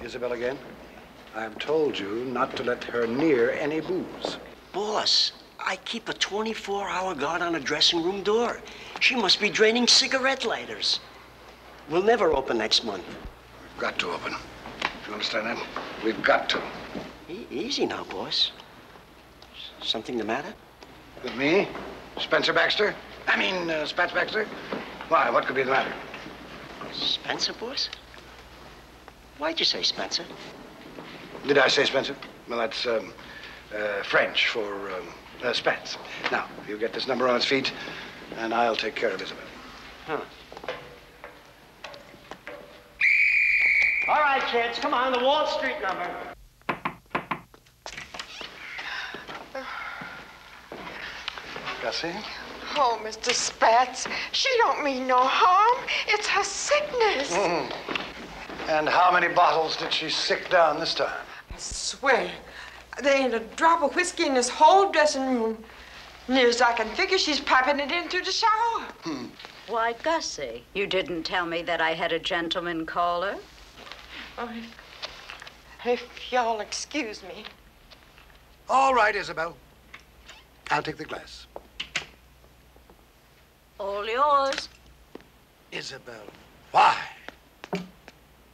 Isabel again? I've told you not to let her near any booze. Boss, I keep a 24-hour guard on a dressing room door. She must be draining cigarette lighters. We'll never open next month. We've got to open. Do you understand that? We've got to. E- easy now, boss. S- Something the matter? With me? Spencer Baxter? I mean, uh, Spats Baxter? Why, what could be the matter? Spencer, boss? Why'd you say Spencer? Did I say Spencer? Well, that's um, uh, French for um, uh, Spats. Now, you get this number on its feet, and I'll take care of Isabel. Huh. All right, kids, come on, the Wall Street number. Gussie? Oh, Mr. Spats, she don't mean no harm. It's her sickness. Mm. And how many bottles did she sick down this time? I swear, there ain't a drop of whiskey in this whole dressing room. Near as I can figure, she's piping it in through the shower. Why, Gussie, you didn't tell me that I had a gentleman caller. Oh, if, if y'all excuse me. All right, Isabel. I'll take the glass. All yours. Isabel, why?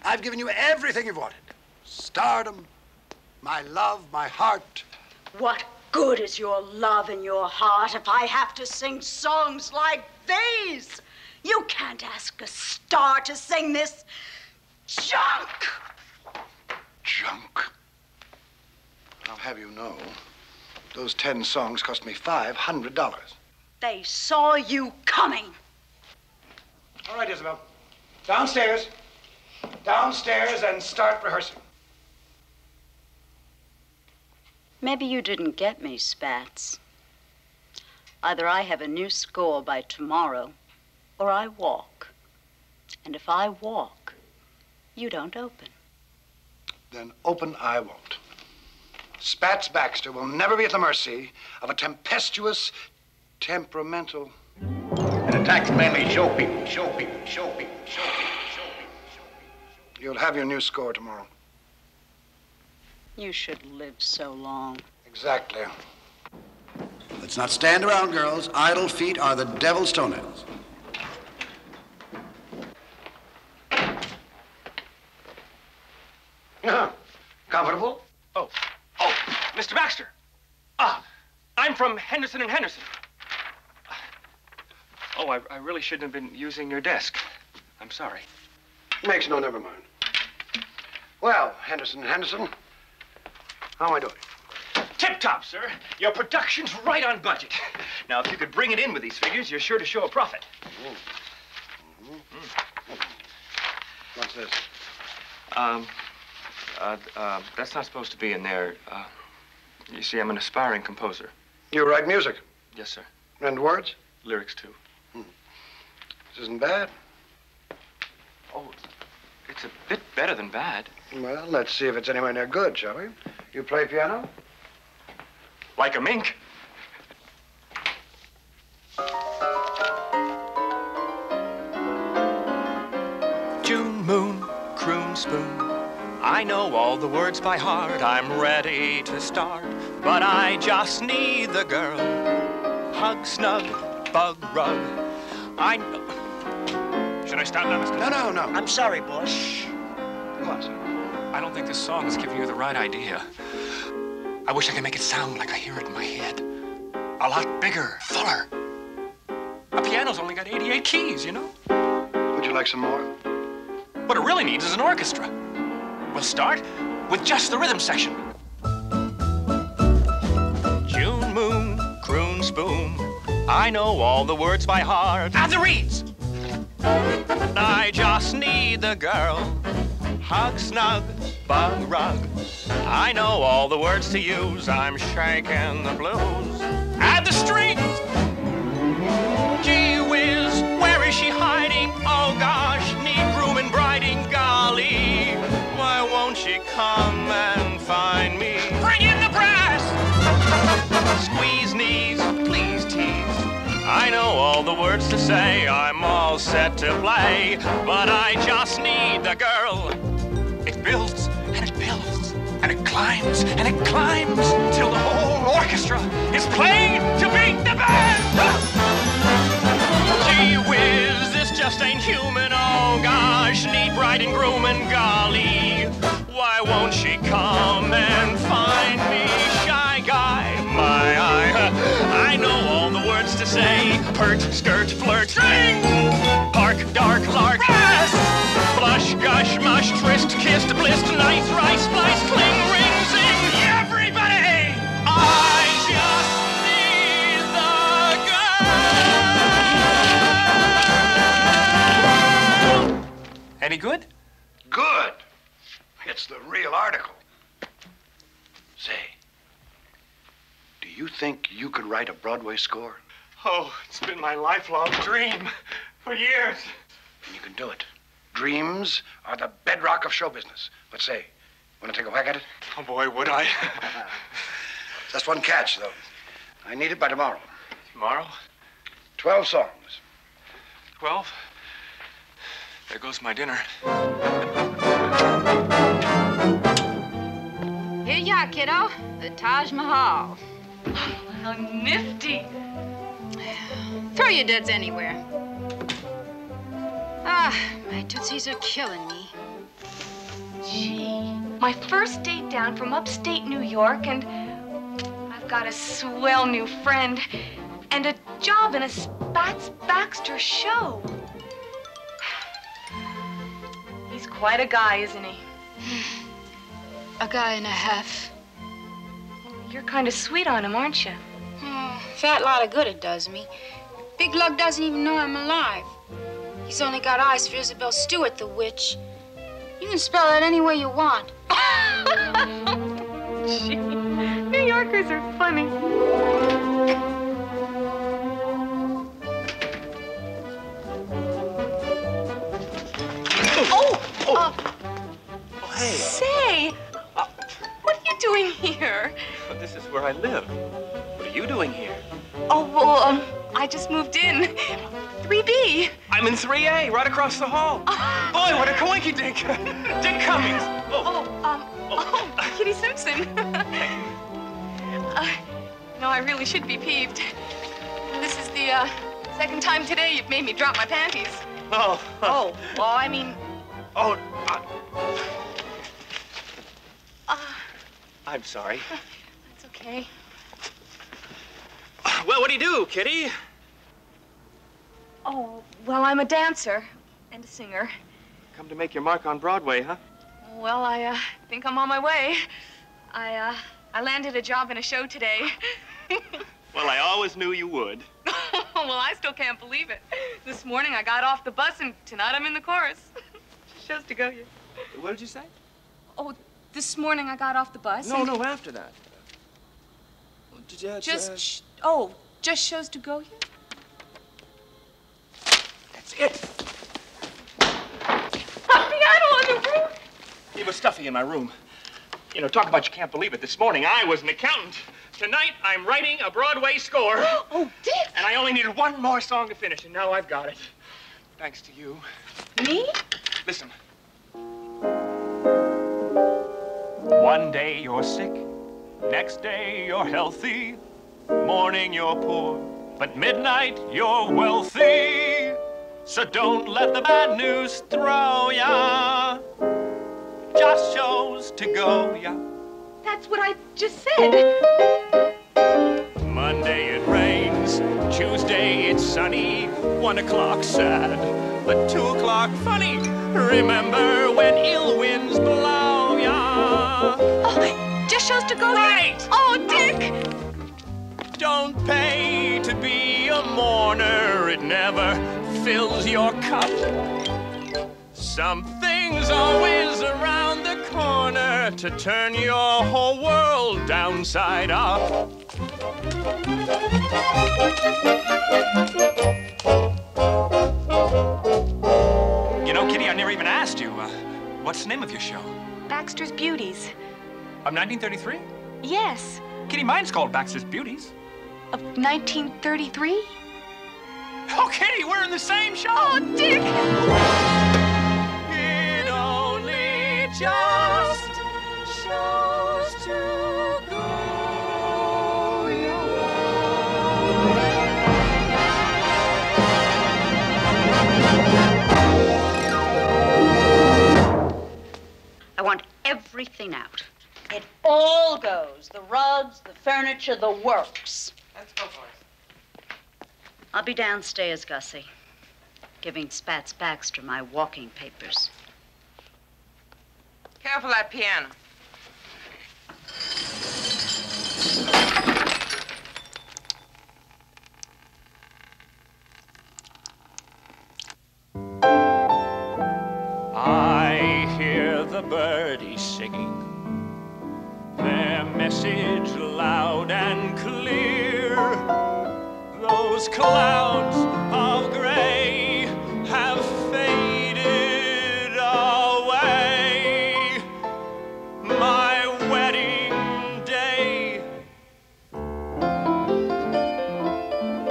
I've given you everything you've wanted. Stardom, my love, my heart. What good is your love and your heart if I have to sing songs like these? You can't ask a star to sing this junk. Junk. I'll have you know, those ten songs cost me $500. They saw you coming. All right, Isabel. Downstairs. Downstairs and start rehearsing. Maybe you didn't get me, Spats. Either I have a new score by tomorrow, or I walk. And if I walk, you don't open. Then open I won't. Spats Baxter will never be at the mercy of a tempestuous, temperamental. It attacks mainly show people, show people, show people, show people. You'll have your new score tomorrow. You should live so long. Exactly. Let's not stand around, girls. Idle feet are the devil's toenails. Comfortable? Oh, oh, Mr. Baxter. Ah, I'm from Henderson and Henderson. Oh, I, I really shouldn't have been using your desk. I'm sorry. Makes no, never mind. Well, Henderson Henderson, how am I doing? Tip top, sir. Your production's right on budget. Now, if you could bring it in with these figures, you're sure to show a profit. What's this? Um, uh, uh, that's not supposed to be in there. Uh, you see, I'm an aspiring composer. You write music Yes, sir. and words? Lyrics, too. This isn't bad. Oh, it's a bit better than bad. Well, let's see if it's anywhere near good, shall we? You play piano? Like a mink. June moon, croon spoon. I know all the words by heart. I'm ready to start, but I just need the girl. Hug, snug, bug, rug. I. Should I stop now, Mr. No, no, no. I'm sorry, boss. Come on, sir. I don't think this song is giving you the right idea. I wish I could make it sound like I hear it in my head. A lot bigger, fuller. A piano's only got 88 keys, you know? Would you like some more? What it really needs is an orchestra. We'll start with just the rhythm section. June moon, croon spoon. I know all the words by heart. Add the reeds. I just need the girl. Hug, snug, bug, rug. I know all the words to use. I'm shaking the blues. At the strings. Gee whiz, where is she hiding? Oh gosh, need groom and briding, golly. Why won't she come and find me? Bring in the brass! Squeeze. I know all the words to say, I'm all set to play, but I just need the girl. It builds and it builds and it climbs and it climbs till the whole orchestra is playing to beat the band. Gee whiz, this just ain't human. Oh gosh, need bride and groom and golly. Why won't she come and find me? Say. Pert, skirt, flirt, string. Park, dark, lark, brass. Blush, gush, mush, tryst, kissed, blissed, nice, rice, splice, cling, ring, zing. Everybody! I just need the girl. Any good? Good. It's the real article. Say, do you think you could write a Broadway score? Oh, it's been my lifelong dream for years. And you can do it. Dreams are the bedrock of show business. But say, want to take a whack at it? Oh, boy, would I? [LAUGHS] Just one catch, though. I need it by tomorrow. Tomorrow? Twelve songs. Twelve? There goes my dinner. Here you are, kiddo. The Taj Mahal. Oh, how nifty. Throw your duds anywhere. Ah, my tootsies are killing me. Gee, my first date down from upstate New York, and I've got a swell new friend and a job in a Spats Baxter show. He's quite a guy, isn't he? A guy and a half. You're kind of sweet on him, aren't you? Oh, fat lot of good it does me. Big Lug doesn't even know I'm alive. He's only got eyes for Isabel Stewart, the witch. You can spell it any way you want. [LAUGHS] Gee, New Yorkers are funny. Oh! Oh, hey. Say! What are you doing here? This is where I live. What are you doing here? Oh, well, um, I just moved in. 3B. I'm in 3A, right across the hall. Boy, what a coinky dink. [LAUGHS] Dick Cummings. Oh, um, oh, [LAUGHS] Kitty Simpson. [LAUGHS] uh, no, I really should be peeved. This is the, uh, second time today you've made me drop my panties. Oh. Oh, well, I mean, Oh, uh, uh, I'm sorry. That's okay. Well, what do you do, Kitty? Oh, well, I'm a dancer and a singer. Come to make your mark on Broadway, huh? Well, I, uh, think I'm on my way. I, uh, I landed a job in a show today. [LAUGHS] Well, I always knew you would. [LAUGHS] well, I still can't believe it. This morning I got off the bus and tonight I'm in the chorus. [LAUGHS] Shows to go you. What did you say? Oh, this morning I got off the bus. No, no, after that. Did you, Just, uh, oh, just shows to go you? That's it. A piano on the roof. It was stuffy in my room. You know, talk about you can't believe it. This morning I was an accountant. Tonight I'm writing a Broadway score. [GASPS] oh, Dick! And I only needed one more song to finish, and now I've got it. Thanks to you. Me? Listen. One day you're sick, next day you're healthy, morning you're poor, but midnight you're wealthy. So don't let the bad news throw ya. Just shows to go ya. That's what I just said. Monday it rains, Tuesday it's sunny, one o'clock sad, but two o'clock funny. Remember when ill winds blow ya. Oh, just shows to go Right. Oh, Dick! Don't pay to be a mourner, it never fills your cup. Something's always around the corner to turn your whole world downside up. You know, Kitty, I never even asked you, uh, what's the name of your show? Baxter's Beauties. Of 1933? Yes. Kitty, mine's called Baxter's Beauties. Of 1933? Oh, Kitty, we're in the same show. Oh, Dick! It only just shows to go I want everything out. It all goes. The rugs, the furniture, the works. Let's go for it. I'll be downstairs, Gussie, giving Spats Baxter my walking papers. Careful that piano. I hear the birdies singing their message loud and clear. Those clouds of gray have faded away. My wedding day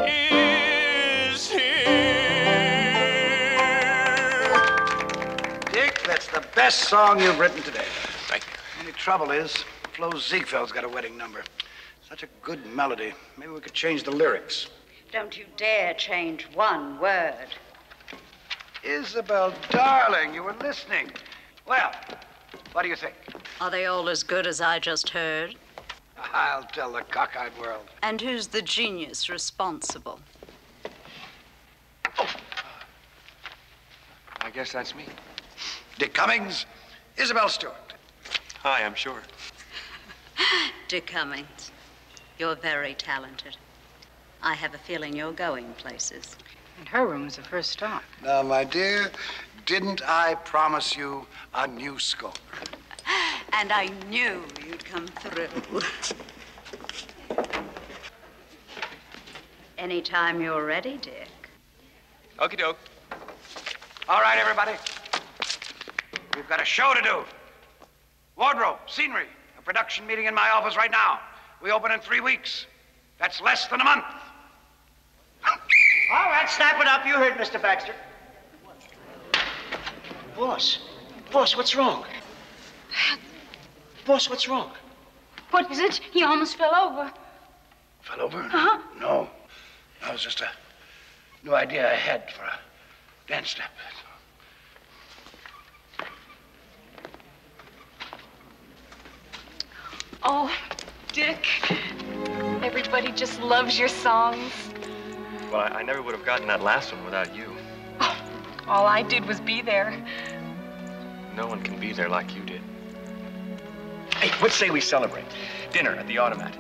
is here. Dick, that's the best song you've written today. Thank you. Only trouble is, Flo Ziegfeld's got a wedding number. Such a good melody. Maybe we could change the lyrics. Don't you dare change one word. Isabel, darling, you were listening. Well, what do you think? Are they all as good as I just heard? I'll tell the cockeyed world. And who's the genius responsible? Oh. I guess that's me. Dick Cummings, Isabel Stewart. Hi, I'm sure. Dr. Cummings, you're very talented. I have a feeling you're going places. And her room is the first stop. Now, my dear, didn't I promise you a new scope? [GASPS] And I knew you'd come through. [LAUGHS] Anytime you're ready, Dick. Okie doke. All right, everybody. We've got a show to do. Wardrobe, scenery, production meeting in my office right now. We open in three weeks. That's less than a month. All right, snap it up. You heard Mr. Baxter. Boss. Boss, what's wrong? Boss, what's wrong? What is it? He almost fell over. Fell over? Uh-huh. No. That was just a new idea I had for a dance step. Oh, Dick. Everybody just loves your songs. Well, I, I never would have gotten that last one without you. Oh, all I did was be there. No one can be there like you did. Hey, what say we celebrate? Dinner at the Automat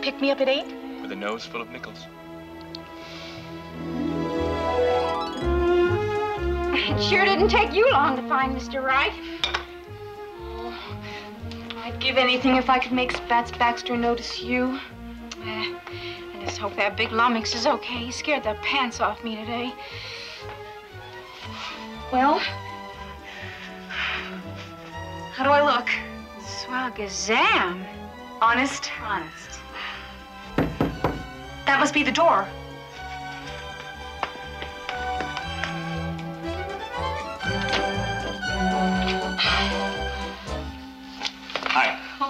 Pick me up at eight? With a nose full of nickels. It sure didn't take you long to find Mr. Right. I'd give anything if I could make Spats Baxter notice you. Eh, I just hope that big lummox is okay. He scared the pants off me today. Well, how do I look? Swagazam. Honest? Honest. That must be the door.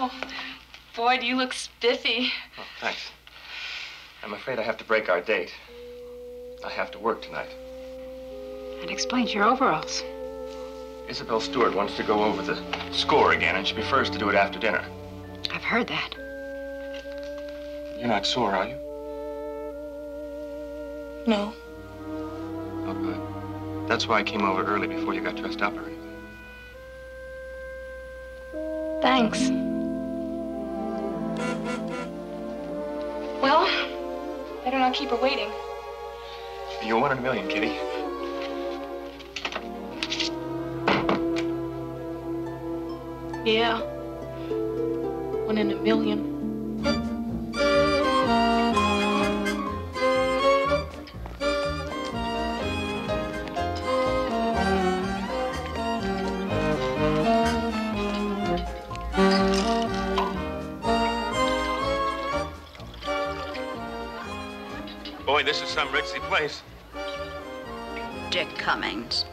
Hi. Oh, boy, do you look spiffy. Oh, thanks. I'm afraid I have to break our date. I have to work tonight. That explains your overalls. Isabel Stewart wants to go over the score again, and she prefers to do it after dinner. I've heard that. You're not sore, are you? No. Oh, good. That's why I came over early before you got dressed up or anything. Thanks. Well, better not keep her waiting. You're one in a million, Kitty. Yeah. One in a million. This is some ritzy place. Dick Cummings.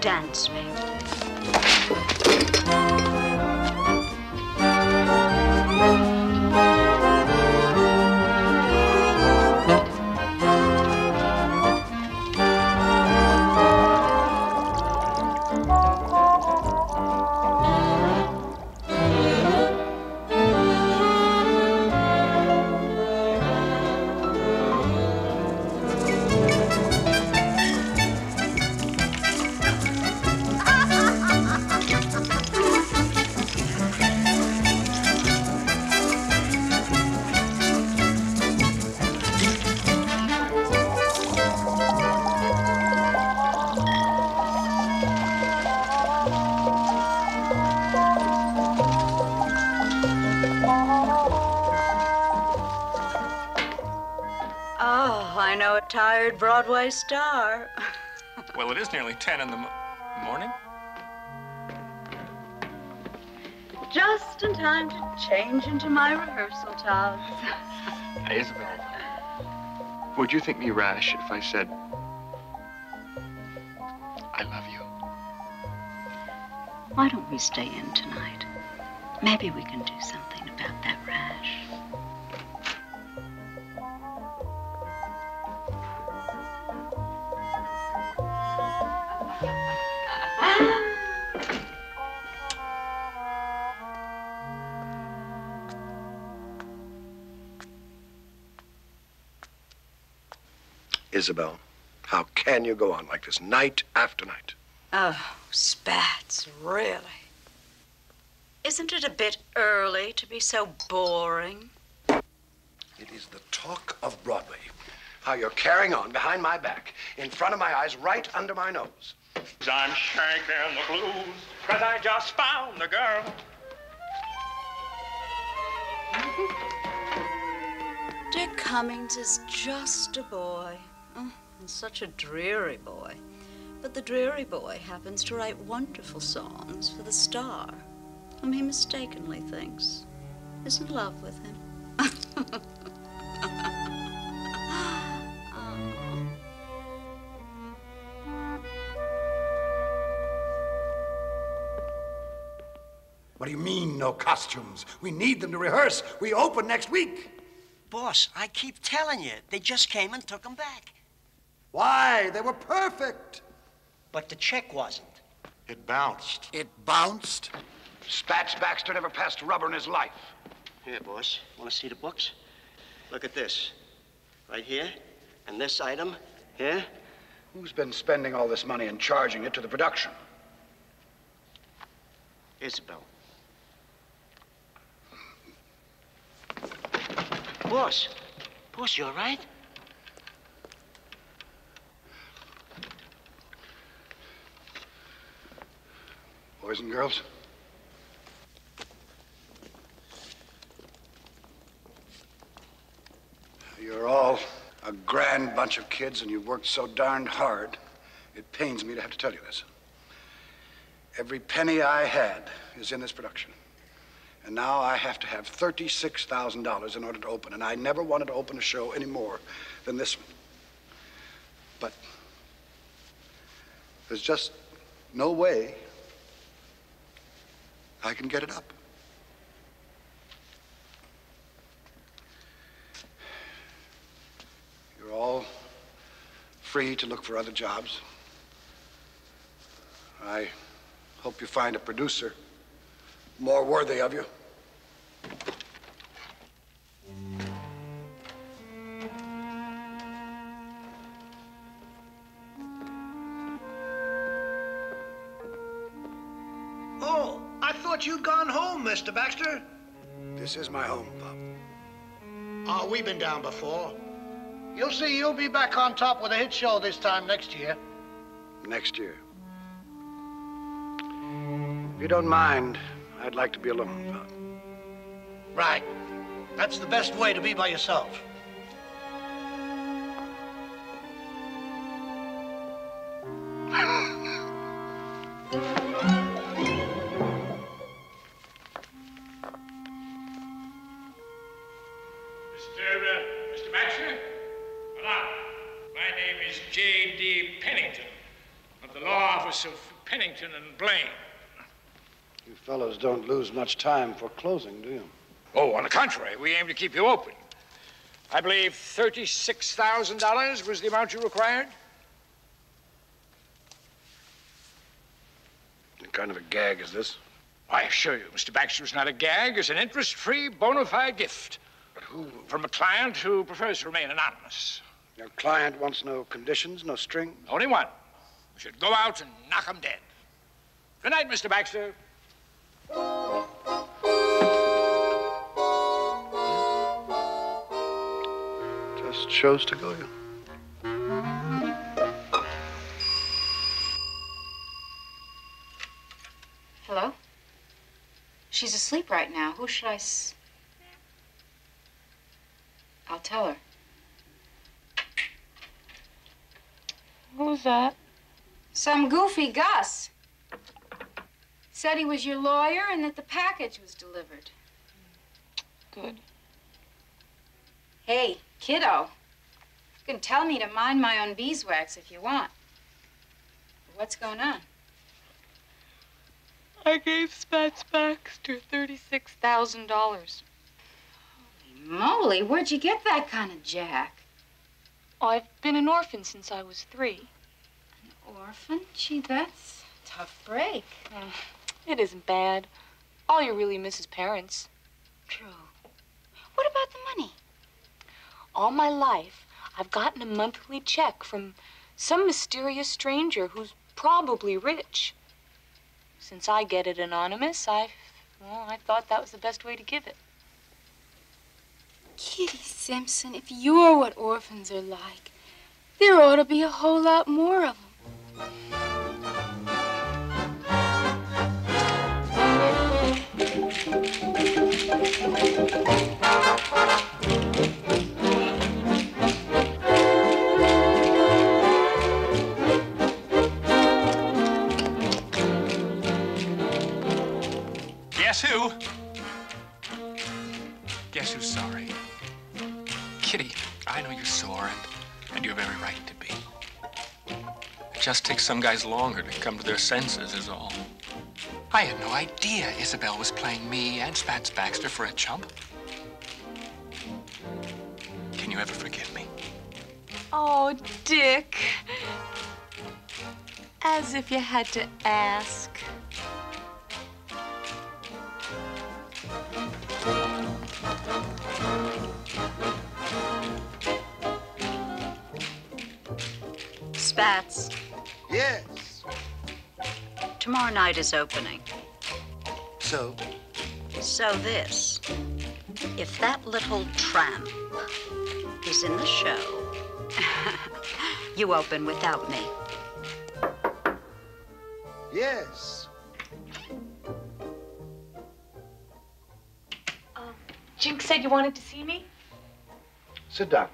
Dance me. Broadway star. [LAUGHS] Well, it is nearly 10 in the mo- morning. Just in time to change into my rehearsal togs. [LAUGHS] Hey, Isabel, would you think me rash if I said, I love you? Why don't we stay in tonight? Maybe we can do something Isabel, how can you go on like this night after night? Oh, spats, really? Isn't it a bit early to be so boring? It is the talk of Broadway. How you're carrying on behind my back, in front of my eyes, right under my nose. I'm shaking the blues, cause I just found the girl. [LAUGHS] Dick Cummings is just a boy. And such a dreary boy. But the dreary boy happens to write wonderful songs for the star, whom he mistakenly thinks is in love with him. [LAUGHS] What do you mean, no costumes? We need them to rehearse. We open next week. Boss, I keep telling you, they just came and took them back. Why? They were perfect. But the check wasn't. It bounced. It bounced? Spats Baxter never passed rubber in his life. Here, boss. Want to see the books? Look at this. Right here. And this item here. Who's been spending all this money and charging it to the production? Isabel. Boss. Boss, you all right? Boys and girls? You're all a grand bunch of kids, and you've worked so darned hard. It pains me to have to tell you this. Every penny I had is in this production. And now I have to have $36,000 in order to open. And I never wanted to open a show any more than this one. But there's just no way I can get it up. You're all free to look for other jobs. I hope you find a producer more worthy of you. Mr. Baxter. This is my home, Pop. Oh, we've been down before. You'll see you'll be back on top with a hit show this time next year. Next year. If you don't mind, I'd like to be alone, Pop. Right. That's the best way to be by yourself. [LAUGHS] Pennington and Blaine. You fellows don't lose much time for closing, do you? Oh, on the contrary, we aim to keep you open. I believe $36,000 was the amount you required? What kind of a gag is this? I assure you, Mr. Baxter, it's not a gag. It's an interest-free, bona fide gift. But who? From a client who prefers to remain anonymous. Your client wants no conditions, no strings? Only one. We should go out and knock him dead. Good night, Mr. Baxter. Just chose to go, you. Hello? She's asleep right now. Who should I s... I'll tell her. Who's that? Some goofy Gus. Said he was your lawyer and that the package was delivered. Good. Hey, kiddo. You can tell me to mind my own beeswax if you want. What's going on? I gave Spats Baxter $36,000. Holy moly, where'd you get that kind of jack? Oh, I've been an orphan since I was three. An Orphan? Gee, that's a tough break. Mm, it isn't bad. All you really miss is parents. True. What about the money? All my life, I've gotten a monthly check from some mysterious stranger who's probably rich. Since I get it anonymous, I, well, I thought that was the best way to give it. Kitty Simpson, if you're what orphans are like, there ought to be a whole lot more of them. Guess who? Guess who's sorry? Kitty, I know you're sore, and, and you have every right to be. It just takes some guys longer to come to their senses, is all. I had no idea Isabel was playing me and Spats Baxter for a chump. Can you ever forgive me? Oh, Dick. As if you had to ask. Spats, Yes. Tomorrow night is opening. So? So this. If that little tramp is in the show, [LAUGHS] you open without me. Yes. Uh, Jinks said you wanted to see me? Sit down,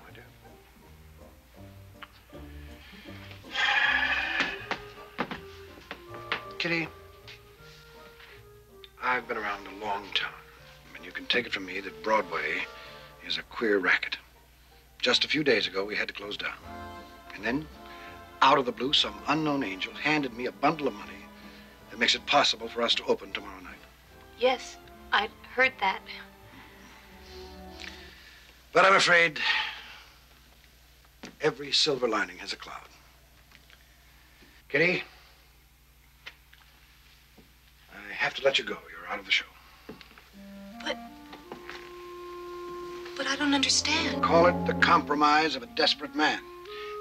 Kitty, I've been around a long time, and you can take it from me that Broadway is a queer racket. Just a few days ago, we had to close down. And then, out of the blue, some unknown angel handed me a bundle of money that makes it possible for us to open tomorrow night. Yes, I heard that. But I'm afraid every silver lining has a cloud. Kitty, I have to let you go. You're out of the show. But But I don't understand. Call it the compromise of a desperate man.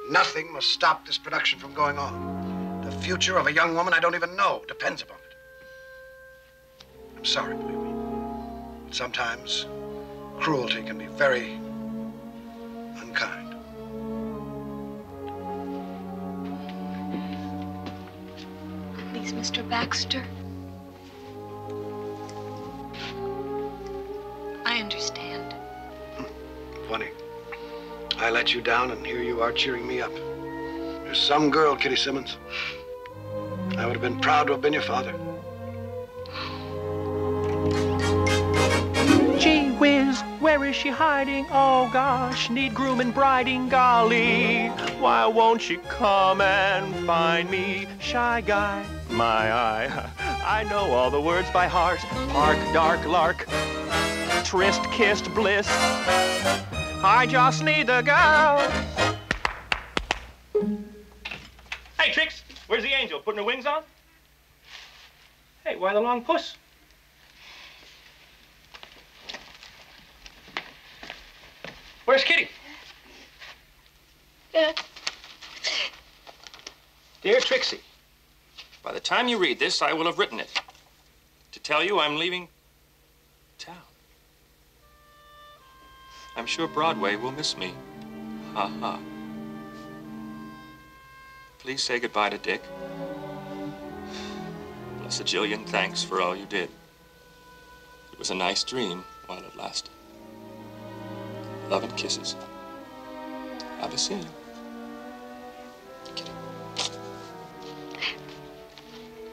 Nothing must stop this production from going on. The future of a young woman I don't even know depends upon it. I'm sorry, believe me. But sometimes cruelty can be very unkind. Please, Mr. Baxter. Let you down, and here you are cheering me up. You're some girl, Kitty Simmons. I would have been proud to have been your father. Gee whiz, where is she hiding? Oh gosh, need groom and briding, golly. Why won't she come and find me? Shy guy, my eye. I know all the words by heart. Park, dark, lark. Tryst, kissed, bliss. I just need the girl. Hey, Trix, where's the angel? Putting her wings on? Hey, why the long puss? Where's Kitty? Yeah. Dear Trixie, by the time you read this, I will have written it to tell you I'm leaving town. I'm sure Broadway will miss me. Ha ha. Please say goodbye to Dick. Plus a jillion thanks for all you did. It was a nice dream while it lasted. Love and kisses. Have a scene.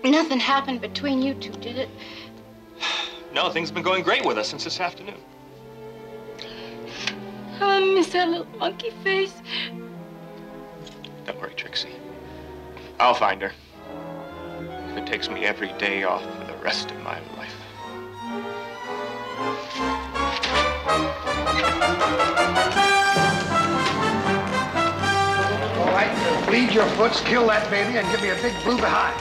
Nothing happened between you two, did it? [SIGHS] No, things have been going great with us since this afternoon. I miss that little monkey face. Don't worry, Trixie. I'll find her. If it takes me every day off for the rest of my life. All right, bleed your foots, kill that baby, and give me a big blue behind.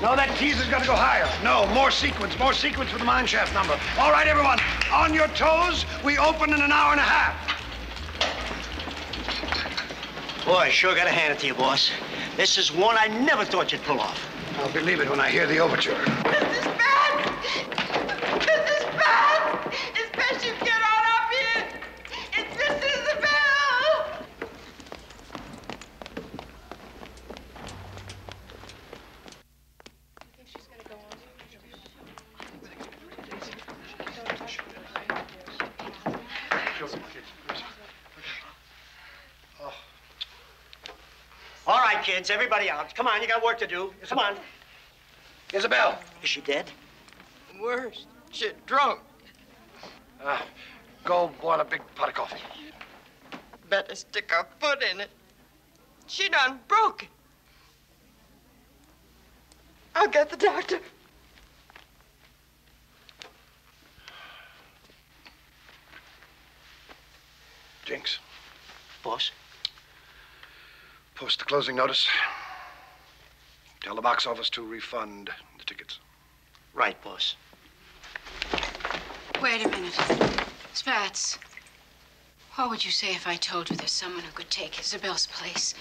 No, that teaser's gonna go higher. No, more sequence, more sequence for the mine shaft number. All right, everyone, on your toes. We open in an hour and a half. Boy, sure gotta hand it to you, boss. This is one I never thought you'd pull off. I'll believe it when I hear the overture. This is bad! It's best you get on up here! It's Miss Isabel! All right, everybody out. Come on, you got work to do. Come on. Isabel. Is she dead? Worse. Shit, drunk. Uh, go boil a big pot of coffee. better stick her foot in it. She done broke it. I'll get the doctor. Jinks, Boss? Post the closing notice. Tell the box office to refund the tickets. Right, boss. Wait a minute. Spats, What would you say if I told you there's someone who could take Isabel's place?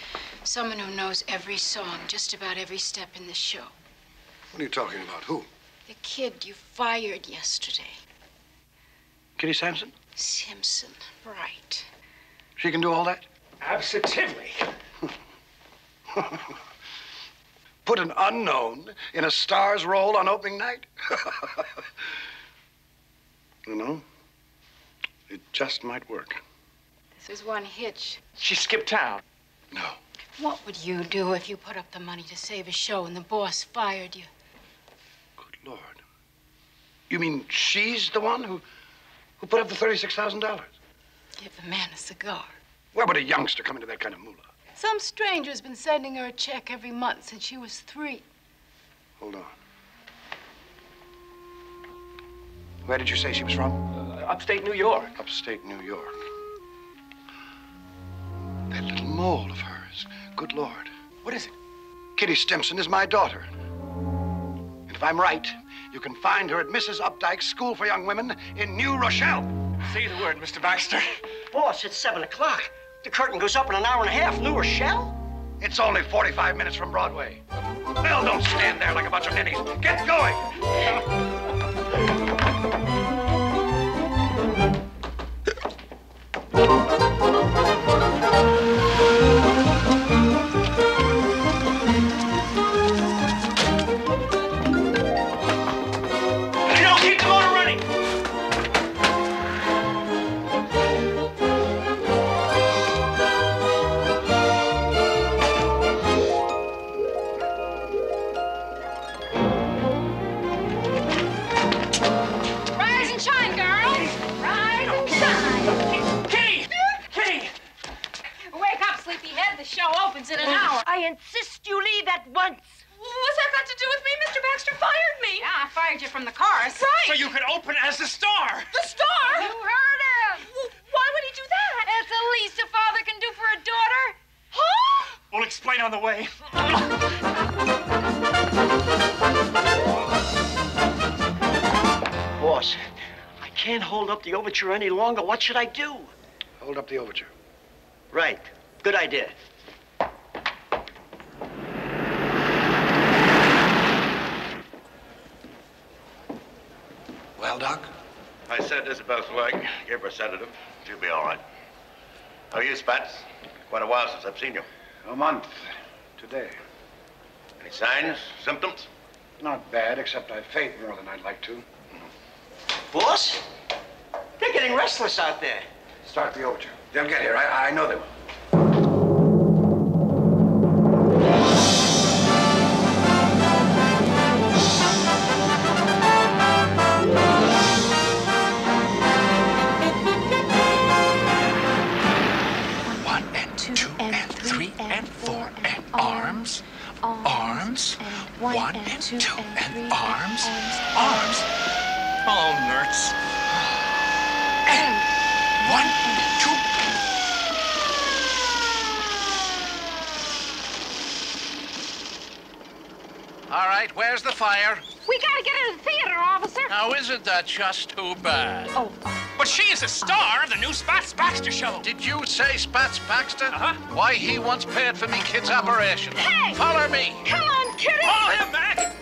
Someone who knows every song, just about every step in the show. What are you talking about? Who? The kid you fired yesterday. Kitty Sampson? Simpson. Right. She can do all that? Absolutely. [LAUGHS] Put an unknown in a star's role on opening night? [LAUGHS] you know, it just might work. This is one hitch. She skipped town. No. What would you do if you put up the money to save a show and the boss fired you? Good Lord. You mean she's the one who, who put up the $36,000? Give the man a cigar. Where would a youngster come into that kind of moolah? Some stranger's been sending her a check every month since she was three. Hold on. Where did you say she was from? Uh, upstate New York. Upstate New York. That little mole of hers. Good Lord. What is it? Kitty Stimson is my daughter. And if I'm right, you can find her at Mrs. Updike's School for Young Women in New Rochelle. Say the word, Mr. Baxter. Boss, it's seven o'clock. The curtain goes up in an hour and a half. New Rochelle? It's only 45 minutes from Broadway. Well, don't stand there like a bunch of ninnies. Get going! [LAUGHS] insist at once. What's that got to do with me? Mr. Baxter fired me. Yeah, I fired you from the chorus. Right. So you could open as the star. The star? You heard him. Well, why would he do that? It's the least a father can do for a daughter. Huh? We'll explain on the way. Boss, I can't hold up the overture any longer. What should I do? Hold up the overture. Right. Good idea. Well, Doc? I said Isabel's leg. Give her a sedative. She'll be all right. How are you, Spats? Quite a while since I've seen you. A month. Today. Any signs, symptoms? Not bad, except I faint more than I'd like to. Boss? They're getting restless out there. Start the overture. They'll get here. I, I know they will. Fire? We gotta get in the theater, officer. Now, isn't that just too bad? Oh. But she is a star of the new Spats Baxter show. Did you say Spats Baxter? Uh-huh. Why, he once paid for me kid's operation. Hey! Follow me. Come on, Kitty! Follow him, Mac.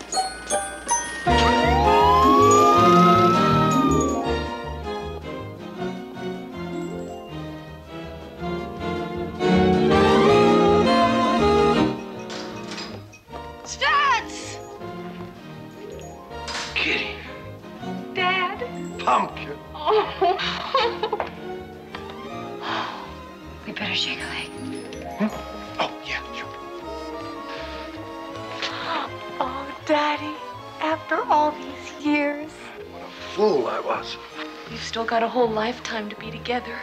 Whole lifetime to be together.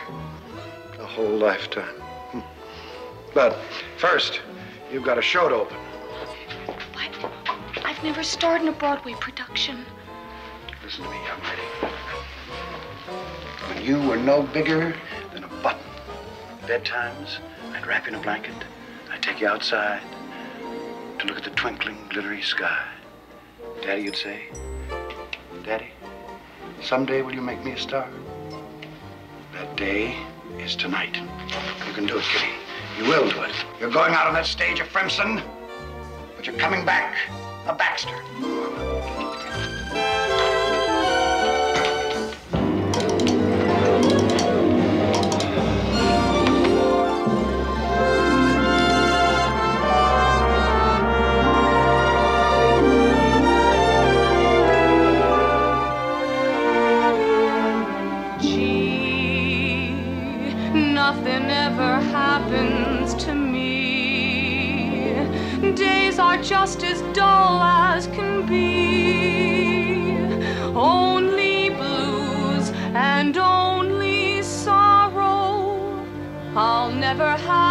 A whole lifetime. Hmm. But first, you've got a show to open. What? I've never starred in a Broadway production. Listen to me, young lady. When you were no bigger than a button, bedtimes, I'd wrap you in a blanket. I'd take you outside to look at the twinkling, glittery sky. Daddy, you'd say, Daddy, someday will you make me a star? That day is tonight. You can do it, Kitty. You will do it. You're going out on that stage of Simmons, but you're coming back a Baxter. Just as dull as can be. Only blues and only sorrow. I'll never have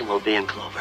18 we'll be in Clover.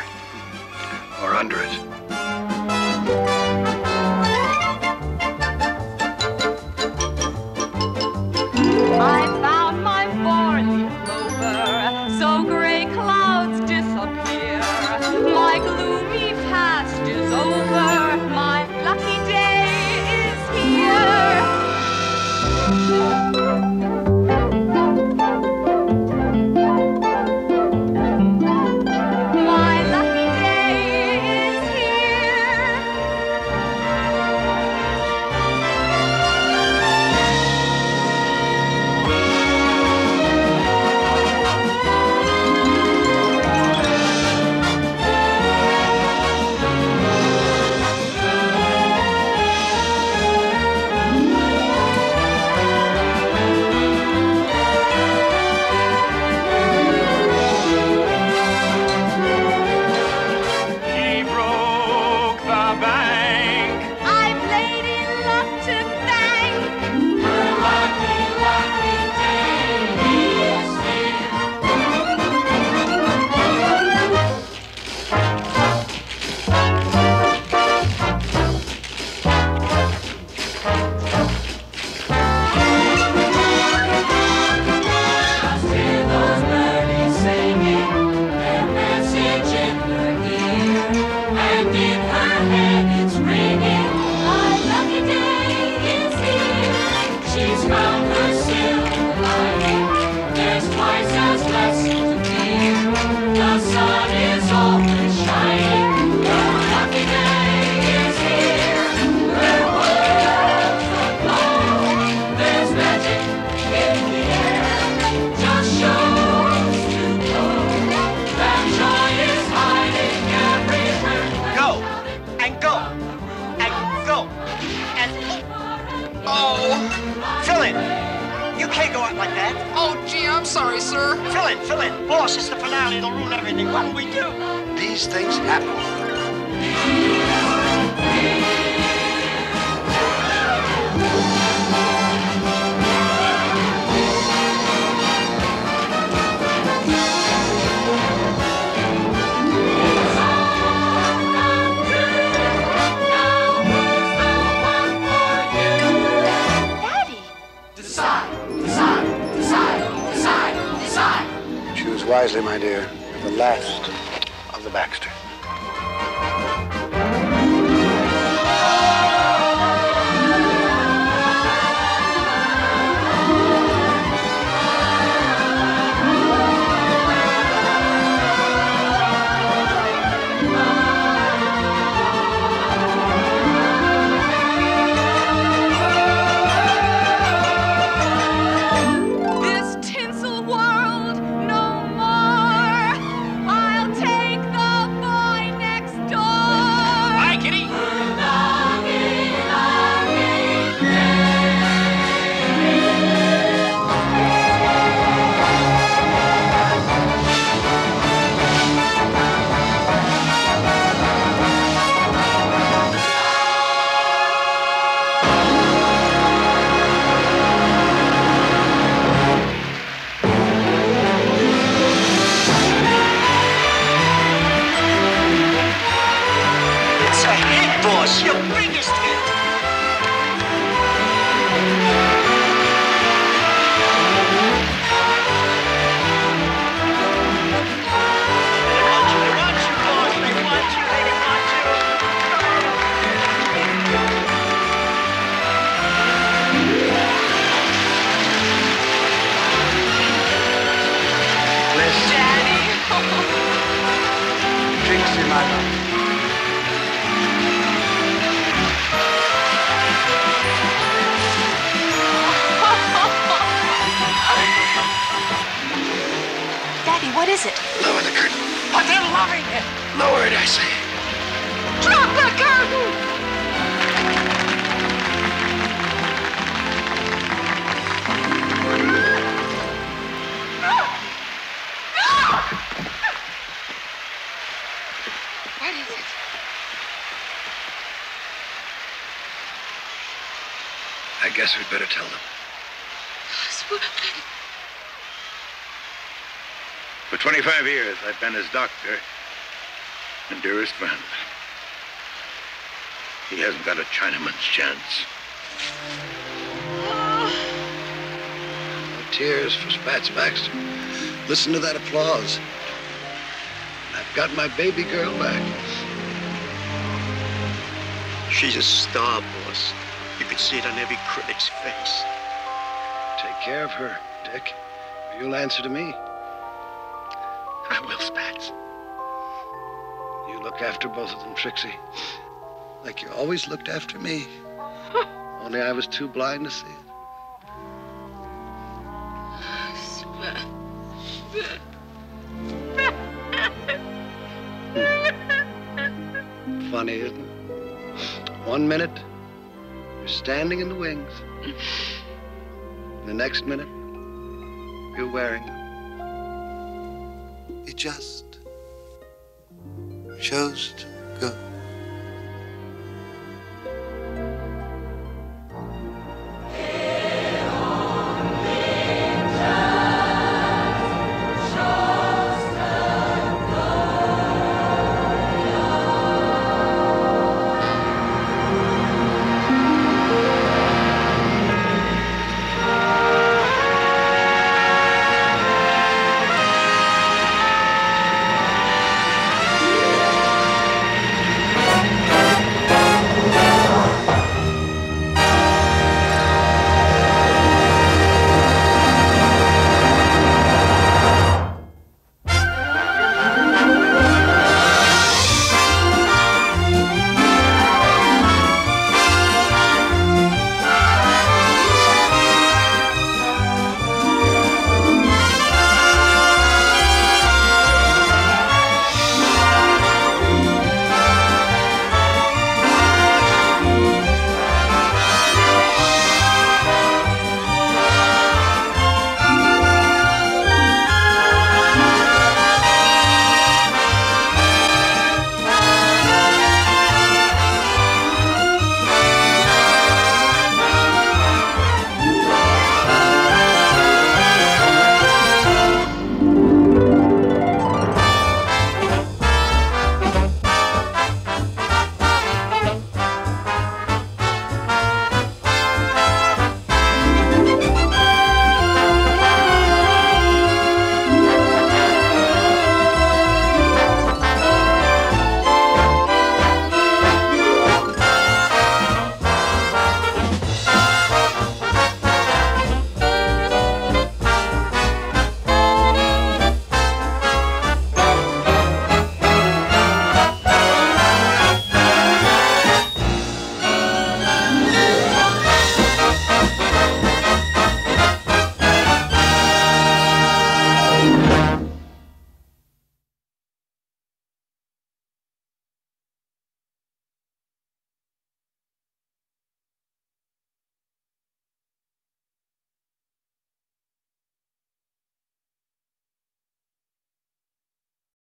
Part like that. Oh, gee, I'm sorry, sir. Fill in, fill in. Boss, it's the finale. It'll ruin everything. What'll we do? These things happen. Wisely, my dear. The last of the Baxter. Years, I've been his doctor and dearest friend. He hasn't got a Chinaman's chance. No tears for Spats Baxter. Listen to that applause. I've got my baby girl back. She's a star, boss. You could see it on every critic's face. Take care of her, Dick. or You'll answer to me. Will, Spats. You look after both of them, Trixie. Like you always looked after me. [LAUGHS] Only I was too blind to see it. [LAUGHS] Funny, isn't it? One minute, you're standing in the wings. The next minute, you're wearing them. Just chose to go.